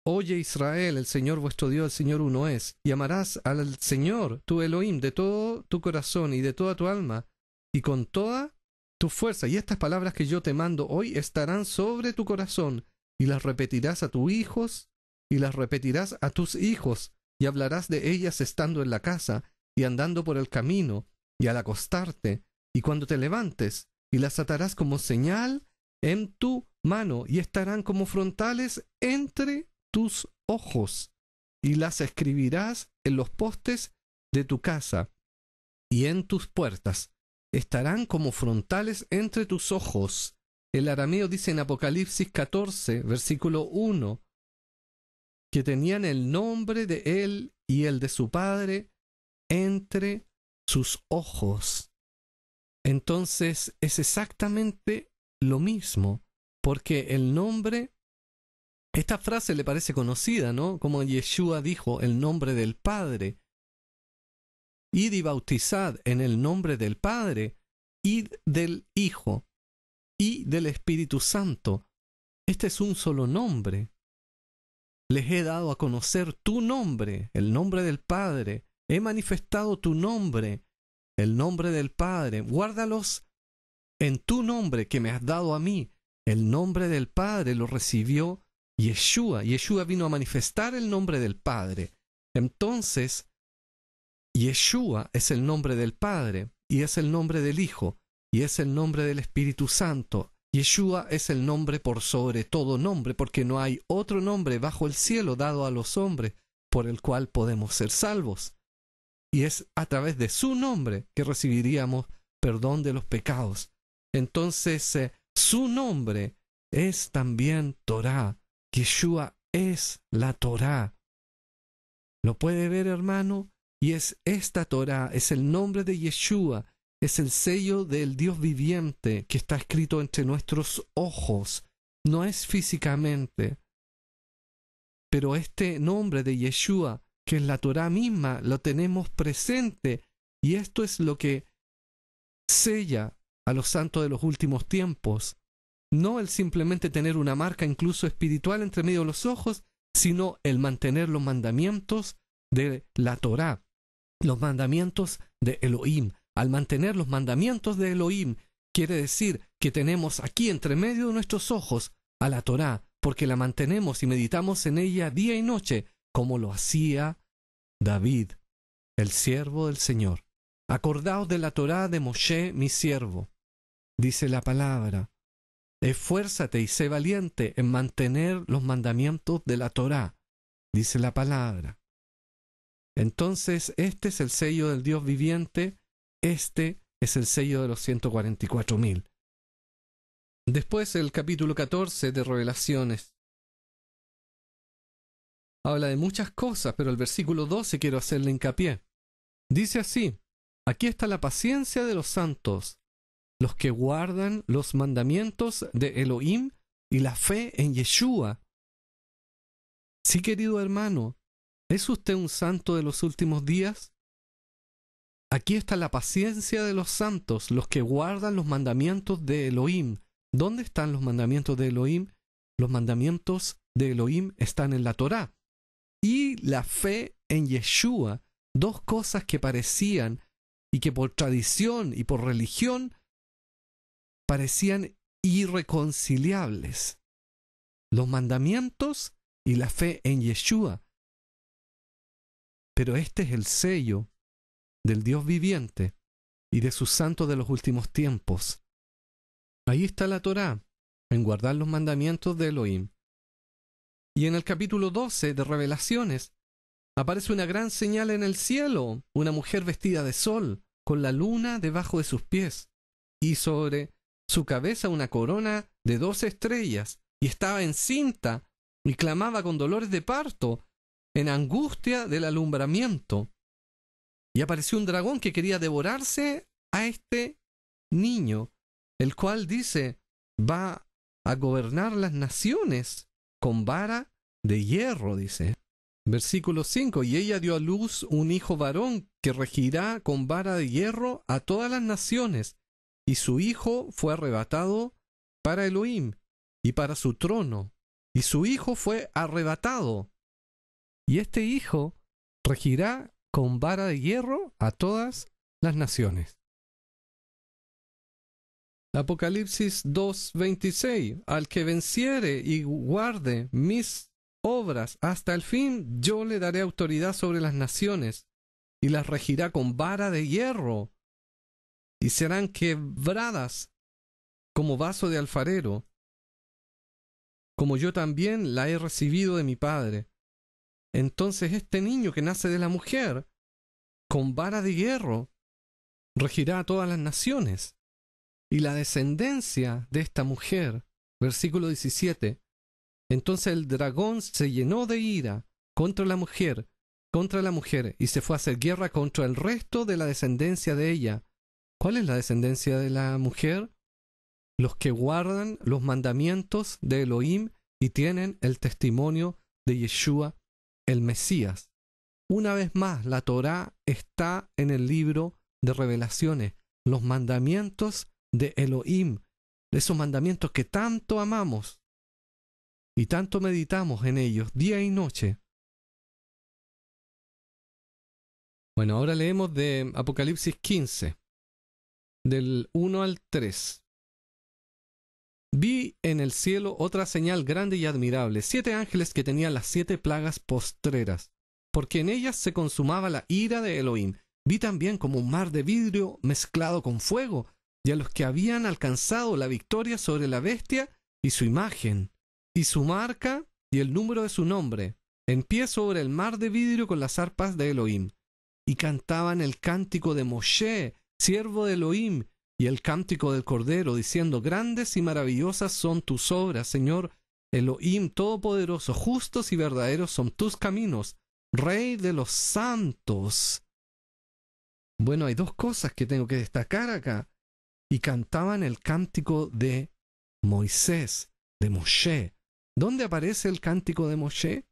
Oye Israel, el Señor vuestro Dios, el Señor uno es, y amarás al Señor, tu Elohim, de todo tu corazón y de toda tu alma, y con toda tu fuerza. Y estas palabras que yo te mando hoy estarán sobre tu corazón, y las repetirás a tus hijos, y las repetirás a tus hijos, y hablarás de ellas estando en la casa y andando por el camino y al acostarte y cuando te levantes y las atarás como señal en tu mano y estarán como frontales entre tus ojos y las escribirás en los postes de tu casa y en tus puertas estarán como frontales entre tus ojos. El arameo dice en Apocalipsis 14, versículo 1, que tenían el nombre de él y el de su padre entre sus ojos. Entonces es exactamente lo mismo, porque el nombre, esta frase le parece conocida, ¿no? Como Yeshua dijo, el nombre del Padre. Id y bautizad en el nombre del Padre, id del Hijo y del Espíritu Santo. Este es un solo nombre les he dado a conocer tu nombre, el nombre del Padre. He manifestado tu nombre, el nombre del Padre. Guárdalos en tu nombre que me has dado a mí. El nombre del Padre lo recibió Yeshua. Yeshua vino a manifestar el nombre del Padre. Entonces, Yeshua es el nombre del Padre y es el nombre del Hijo y es el nombre del Espíritu Santo. Yeshua es el nombre por sobre todo nombre, porque no hay otro nombre bajo el cielo dado a los hombres por el cual podemos ser salvos. Y es a través de su nombre que recibiríamos perdón de los pecados. Entonces, eh, su nombre es también Torah. Yeshua es la Torah. ¿Lo puede ver, hermano? Y es esta Torah, es el nombre de Yeshua, es el sello del Dios viviente que está escrito entre nuestros ojos. No es físicamente. Pero este nombre de Yeshua, que es la Torah misma, lo tenemos presente. Y esto es lo que sella a los santos de los últimos tiempos. No el simplemente tener una marca incluso espiritual entre medio de los ojos, sino el mantener los mandamientos de la Torah, los mandamientos de Elohim, al mantener los mandamientos de Elohim, quiere decir que tenemos aquí entre medio de nuestros ojos a la Torá, porque la mantenemos y meditamos en ella día y noche, como lo hacía David, el siervo del Señor. Acordaos de la Torá de Moshe, mi siervo. Dice la palabra. Esfuérzate y sé valiente en mantener los mandamientos de la Torá. Dice la palabra. Entonces, este es el sello del Dios viviente este es el sello de los 144.000. Después el capítulo 14 de Revelaciones. Habla de muchas cosas, pero el versículo 12 quiero hacerle hincapié. Dice así, aquí está la paciencia de los santos, los que guardan los mandamientos de Elohim y la fe en Yeshua. Sí, querido hermano, ¿es usted un santo de los últimos días? Aquí está la paciencia de los santos, los que guardan los mandamientos de Elohim. ¿Dónde están los mandamientos de Elohim? Los mandamientos de Elohim están en la Torá. Y la fe en Yeshua, dos cosas que parecían y que por tradición y por religión parecían irreconciliables. Los mandamientos y la fe en Yeshua. Pero este es el sello del Dios viviente y de sus santos de los últimos tiempos. Ahí está la Torá, en guardar los mandamientos de Elohim. Y en el capítulo 12 de Revelaciones aparece una gran señal en el cielo, una mujer vestida de sol, con la luna debajo de sus pies, y sobre su cabeza una corona de dos estrellas, y estaba encinta y clamaba con dolores de parto, en angustia del alumbramiento. Y apareció un dragón que quería devorarse a este niño, el cual dice, va a gobernar las naciones con vara de hierro, dice. Versículo 5, y ella dio a luz un hijo varón que regirá con vara de hierro a todas las naciones, y su hijo fue arrebatado para Elohim y para su trono, y su hijo fue arrebatado. Y este hijo regirá con vara de hierro a todas las naciones. Apocalipsis 2:26 Al que venciere y guarde mis obras hasta el fin, yo le daré autoridad sobre las naciones y las regirá con vara de hierro y serán quebradas como vaso de alfarero, como yo también la he recibido de mi Padre. Entonces este niño que nace de la mujer, con vara de hierro, regirá a todas las naciones. Y la descendencia de esta mujer, versículo 17, entonces el dragón se llenó de ira contra la mujer, contra la mujer, y se fue a hacer guerra contra el resto de la descendencia de ella. ¿Cuál es la descendencia de la mujer? Los que guardan los mandamientos de Elohim y tienen el testimonio de Yeshua, el Mesías. Una vez más, la Torá está en el libro de revelaciones, los mandamientos de Elohim, esos mandamientos que tanto amamos y tanto meditamos en ellos día y noche. Bueno, ahora leemos de Apocalipsis 15, del 1 al 3. Vi en el cielo otra señal grande y admirable, siete ángeles que tenían las siete plagas postreras, porque en ellas se consumaba la ira de Elohim. Vi también como un mar de vidrio mezclado con fuego, y a los que habían alcanzado la victoria sobre la bestia y su imagen, y su marca y el número de su nombre, en pie sobre el mar de vidrio con las arpas de Elohim. Y cantaban el cántico de Moshe, siervo de Elohim, y el cántico del Cordero, diciendo, Grandes y maravillosas son tus obras, Señor Elohim Todopoderoso, justos y verdaderos son tus caminos, Rey de los santos. Bueno, hay dos cosas que tengo que destacar acá. Y cantaban el cántico de Moisés, de Moshe. ¿Dónde aparece el cántico de Moshe?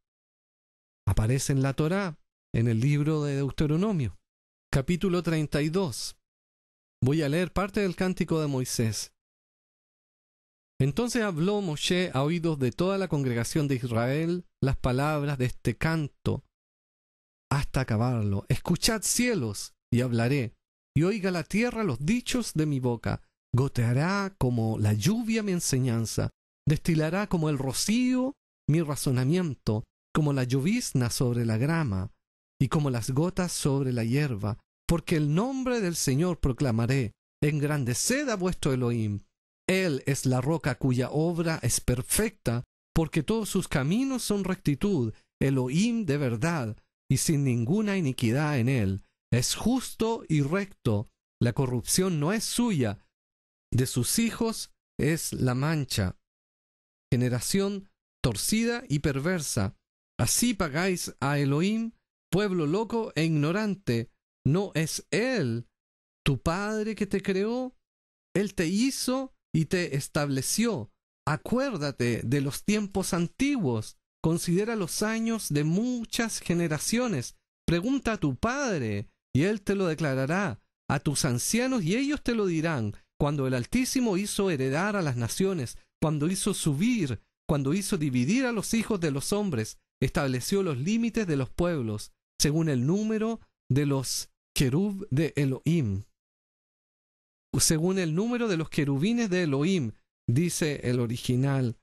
Aparece en la Torá, en el libro de Deuteronomio, capítulo 32. Voy a leer parte del cántico de Moisés. Entonces habló Moshe a oídos de toda la congregación de Israel las palabras de este canto hasta acabarlo. Escuchad cielos y hablaré, y oiga la tierra los dichos de mi boca. Goteará como la lluvia mi enseñanza, destilará como el rocío mi razonamiento, como la llovizna sobre la grama, y como las gotas sobre la hierba, porque el nombre del Señor proclamaré, engrandeced a vuestro Elohim. Él es la roca cuya obra es perfecta, porque todos sus caminos son rectitud, Elohim de verdad, y sin ninguna iniquidad en él. Es justo y recto, la corrupción no es suya, de sus hijos es la mancha generación torcida y perversa. Así pagáis a Elohim, pueblo loco e ignorante. ¿No es Él tu Padre que te creó? Él te hizo y te estableció. Acuérdate de los tiempos antiguos. Considera los años de muchas generaciones. Pregunta a tu Padre, y Él te lo declarará. A tus ancianos, y ellos te lo dirán. Cuando el Altísimo hizo heredar a las naciones, cuando hizo subir, cuando hizo dividir a los hijos de los hombres, estableció los límites de los pueblos, según el número de los querub de Elohim. Según el número de los querubines de Elohim, dice el original.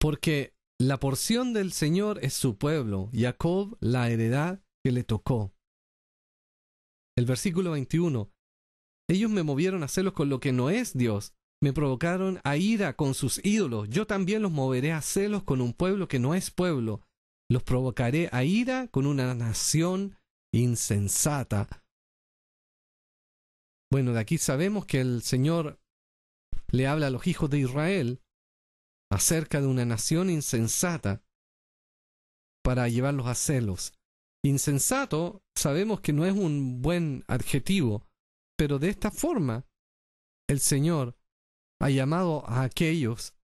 Porque la porción del Señor es su pueblo, Jacob la heredad que le tocó. El versículo 21. Ellos me movieron a celos con lo que no es Dios, me provocaron a ira con sus ídolos. Yo también los moveré a celos con un pueblo que no es pueblo. Los provocaré a ira con una nación insensata. Bueno, de aquí sabemos que el Señor le habla a los hijos de Israel acerca de una nación insensata para llevarlos a celos. Insensato sabemos que no es un buen adjetivo, pero de esta forma el Señor ha llamado a aquellos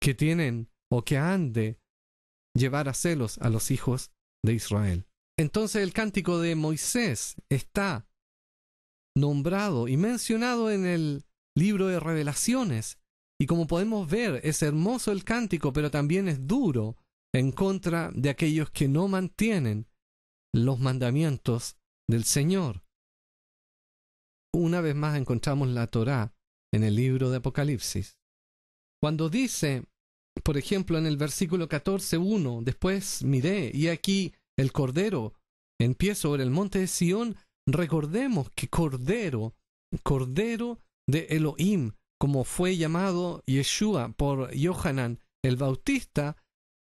que tienen o que han de llevar a celos a los hijos de Israel. Entonces el cántico de Moisés está nombrado y mencionado en el libro de revelaciones. Y como podemos ver, es hermoso el cántico, pero también es duro en contra de aquellos que no mantienen los mandamientos del Señor. Una vez más encontramos la Torá en el libro de Apocalipsis. Cuando dice, por ejemplo, en el versículo 14.1, después miré, y aquí el Cordero en pie sobre el monte de Sión, recordemos que Cordero, Cordero de Elohim, como fue llamado Yeshua por Yohanan el Bautista,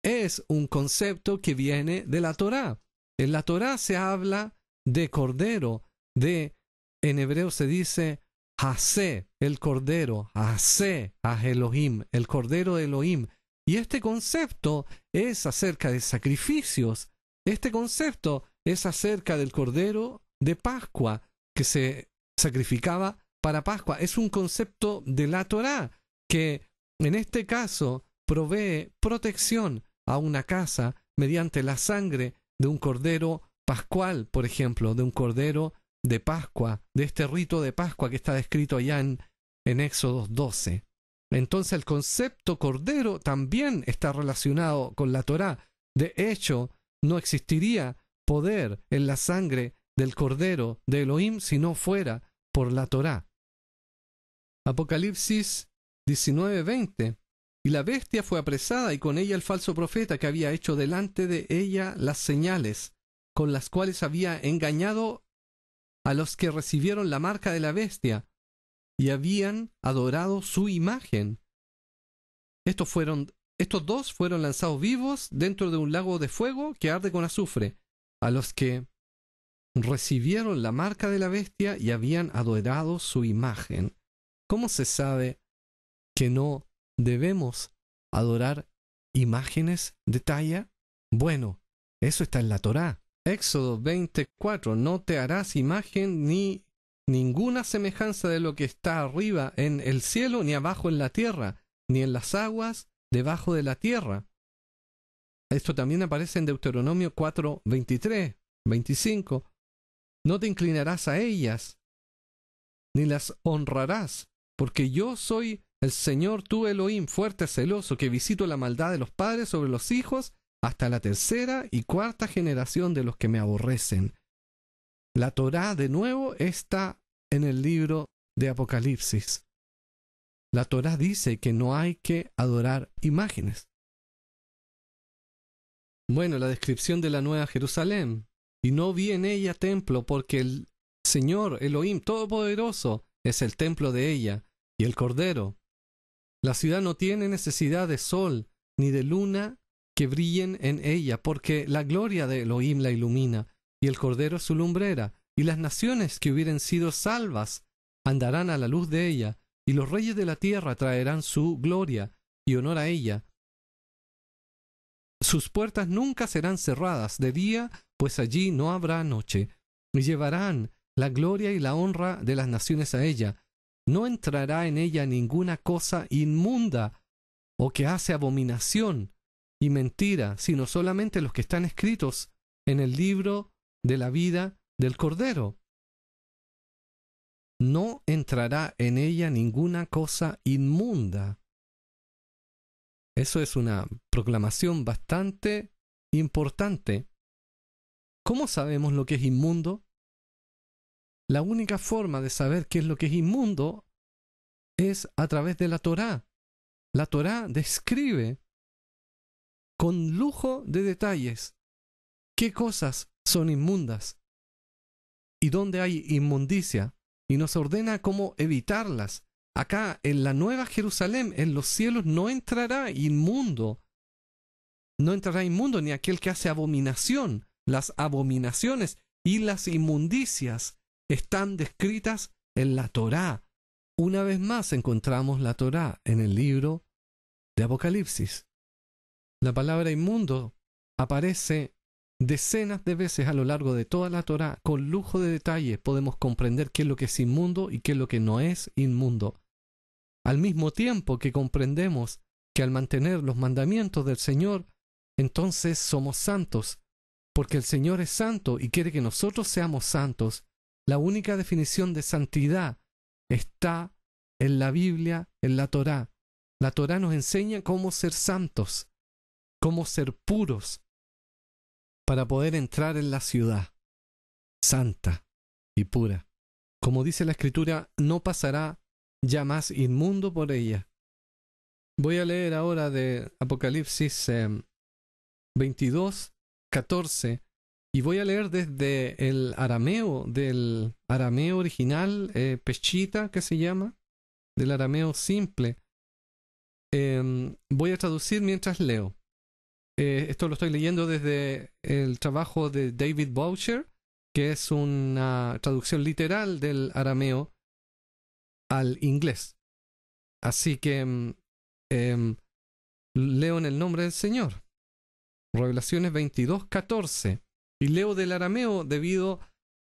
es un concepto que viene de la Torá. En la Torá se habla de Cordero, de, en hebreo se dice Hase, el Cordero, Hase, a Elohim, el Cordero de Elohim. Y este concepto es acerca de sacrificios. Este concepto es acerca del Cordero de Pascua que se sacrificaba para Pascua. Es un concepto de la Torá que en este caso provee protección a una casa mediante la sangre de un cordero pascual, por ejemplo, de un cordero de Pascua, de este rito de Pascua que está descrito allá en, en Éxodo 12. Entonces el concepto cordero también está relacionado con la Torá. De hecho, no existiría poder en la sangre del cordero de Elohim si no fuera por la Torá. Apocalipsis 19:20 Y la bestia fue apresada y con ella el falso profeta que había hecho delante de ella las señales con las cuales había engañado a los que recibieron la marca de la bestia y habían adorado su imagen. Estos, fueron, estos dos fueron lanzados vivos dentro de un lago de fuego que arde con azufre, a los que recibieron la marca de la bestia y habían adorado su imagen. ¿Cómo se sabe que no debemos adorar imágenes de talla? Bueno, eso está en la Torá. Éxodo 24, no te harás imagen ni ninguna semejanza de lo que está arriba en el cielo, ni abajo en la tierra, ni en las aguas debajo de la tierra. Esto también aparece en Deuteronomio 4, 23, 25. No te inclinarás a ellas, ni las honrarás, porque yo soy el Señor tu Elohim, fuerte, celoso, que visito la maldad de los padres sobre los hijos hasta la tercera y cuarta generación de los que me aborrecen. La Torá de nuevo está en el libro de Apocalipsis. La Torá dice que no hay que adorar imágenes. Bueno, la descripción de la Nueva Jerusalén. Y no vi en ella templo porque el Señor Elohim Todopoderoso es el templo de ella y el Cordero. La ciudad no tiene necesidad de sol ni de luna que brillen en ella, porque la gloria de Elohim la ilumina, y el Cordero su lumbrera, y las naciones que hubieren sido salvas andarán a la luz de ella, y los reyes de la tierra traerán su gloria y honor a ella. Sus puertas nunca serán cerradas de día, pues allí no habrá noche, y llevarán la gloria y la honra de las naciones a ella. No entrará en ella ninguna cosa inmunda o que hace abominación y mentira, sino solamente los que están escritos en el libro de la vida del Cordero. No entrará en ella ninguna cosa inmunda. Eso es una proclamación bastante importante. ¿Cómo sabemos lo que es inmundo? La única forma de saber qué es lo que es inmundo es a través de la Torá. La Torá describe con lujo de detalles qué cosas son inmundas y dónde hay inmundicia y nos ordena cómo evitarlas. Acá en la nueva Jerusalén, en los cielos, no entrará inmundo. No entrará inmundo ni aquel que hace abominación. Las abominaciones y las inmundicias están descritas en la Torá. Una vez más encontramos la Torá en el libro de Apocalipsis. La palabra inmundo aparece decenas de veces a lo largo de toda la Torá. Con lujo de detalle podemos comprender qué es lo que es inmundo y qué es lo que no es inmundo. Al mismo tiempo que comprendemos que al mantener los mandamientos del Señor, entonces somos santos, porque el Señor es santo y quiere que nosotros seamos santos. La única definición de santidad está en la Biblia, en la Torá. La Torá nos enseña cómo ser santos, cómo ser puros, para poder entrar en la ciudad santa y pura. Como dice la Escritura, no pasará ya más inmundo por ella. Voy a leer ahora de Apocalipsis 22, em, 14, y voy a leer desde el arameo, del arameo original, eh, pechita, que se llama, del arameo simple. Em, voy a traducir mientras leo. Eh, esto lo estoy leyendo desde el trabajo de David Boucher, que es una traducción literal del arameo al inglés. Así que em, em, leo en el nombre del Señor. Revelaciones 22, 14. Y leo del arameo debido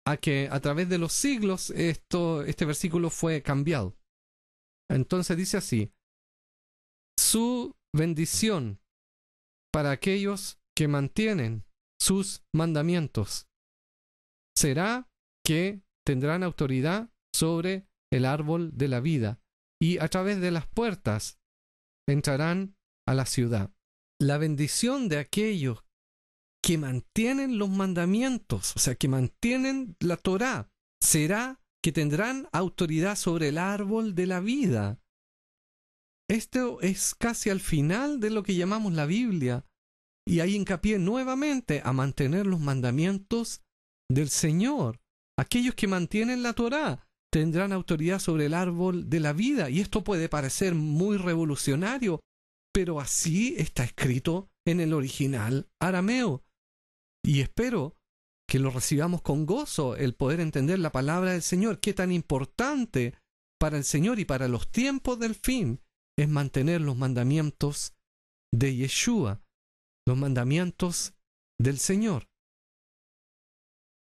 a que a través de los siglos esto, este versículo fue cambiado. Entonces dice así, su bendición para aquellos que mantienen sus mandamientos será que tendrán autoridad sobre el árbol de la vida y a través de las puertas entrarán a la ciudad. La bendición de aquellos que mantienen los mandamientos, o sea, que mantienen la Torá, será que tendrán autoridad sobre el árbol de la vida. Esto es casi al final de lo que llamamos la Biblia, y hay hincapié nuevamente a mantener los mandamientos del Señor. Aquellos que mantienen la Torá tendrán autoridad sobre el árbol de la vida, y esto puede parecer muy revolucionario, pero así está escrito en el original arameo. Y espero que lo recibamos con gozo, el poder entender la palabra del Señor, qué tan importante para el Señor y para los tiempos del fin es mantener los mandamientos de Yeshua, los mandamientos del Señor,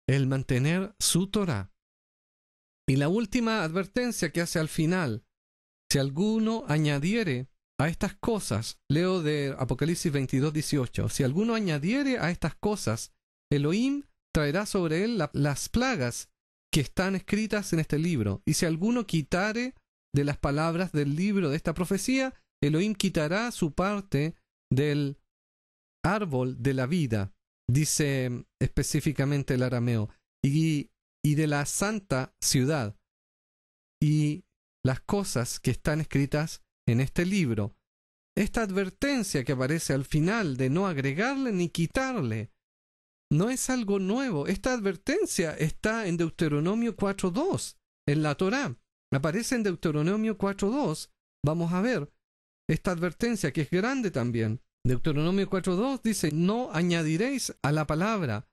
el mantener su Torah. Y la última advertencia que hace al final, si alguno añadiere a estas cosas, leo de Apocalipsis 22, 18, si alguno añadiere a estas cosas, Elohim traerá sobre él las plagas que están escritas en este libro. Y si alguno quitare de las palabras del libro de esta profecía, Elohim quitará su parte del árbol de la vida, dice específicamente el arameo, y, y de la santa ciudad, y las cosas que están escritas en este libro. Esta advertencia que aparece al final de no agregarle ni quitarle no es algo nuevo. Esta advertencia está en Deuteronomio 4.2, en la Torá. Aparece en Deuteronomio 4.2. Vamos a ver esta advertencia que es grande también. Deuteronomio 4.2 dice, no añadiréis a la palabra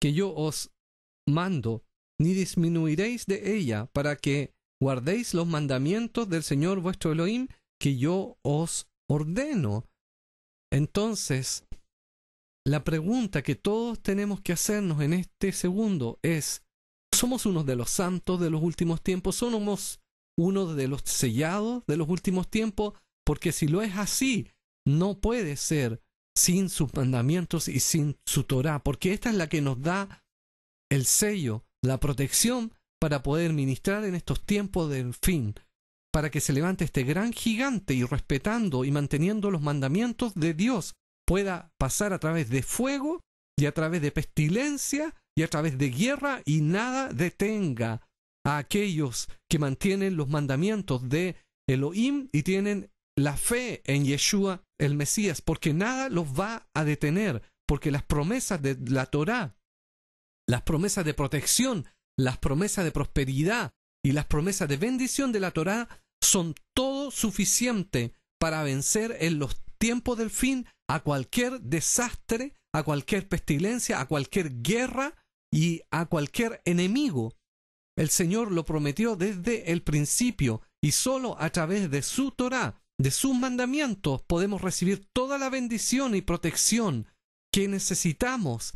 que yo os mando, ni disminuiréis de ella, para que guardéis los mandamientos del Señor vuestro Elohim que yo os ordeno. Entonces, la pregunta que todos tenemos que hacernos en este segundo es, ¿somos unos de los santos de los últimos tiempos? ¿Somos uno de los sellados de los últimos tiempos? Porque si lo es así, no puede ser sin sus mandamientos y sin su Torah, porque esta es la que nos da el sello, la protección para poder ministrar en estos tiempos del fin, para que se levante este gran gigante y respetando y manteniendo los mandamientos de Dios, pueda pasar a través de fuego y a través de pestilencia y a través de guerra y nada detenga a aquellos que mantienen los mandamientos de Elohim y tienen la fe en Yeshua el Mesías, porque nada los va a detener, porque las promesas de la Torá, las promesas de protección, las promesas de prosperidad y las promesas de bendición de la Torá son todo suficiente para vencer en los tiempos del fin a cualquier desastre, a cualquier pestilencia, a cualquier guerra y a cualquier enemigo. El Señor lo prometió desde el principio y solo a través de su Torah de sus mandamientos podemos recibir toda la bendición y protección que necesitamos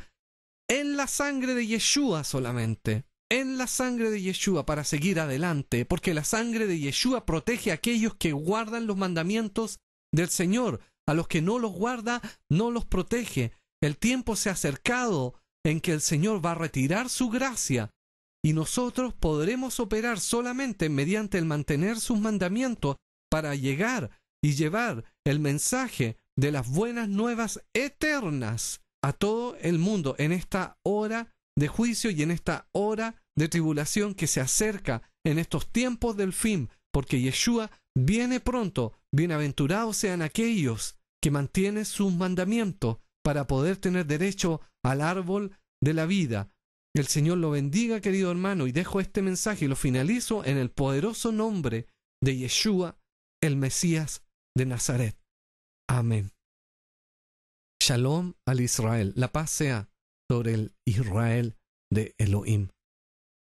en la sangre de Yeshua solamente, en la sangre de Yeshua para seguir adelante, porque la sangre de Yeshua protege a aquellos que guardan los mandamientos del Señor, a los que no los guarda, no los protege. El tiempo se ha acercado en que el Señor va a retirar su gracia y nosotros podremos operar solamente mediante el mantener sus mandamientos para llegar y llevar el mensaje de las buenas nuevas eternas a todo el mundo en esta hora de juicio y en esta hora de tribulación que se acerca en estos tiempos del fin, porque Yeshua viene pronto. Bienaventurados sean aquellos que mantienen sus mandamientos para poder tener derecho al árbol de la vida. El Señor lo bendiga, querido hermano, y dejo este mensaje y lo finalizo en el poderoso nombre de Yeshua, el Mesías de Nazaret. Amén. Shalom al Israel. La paz sea sobre el Israel de Elohim.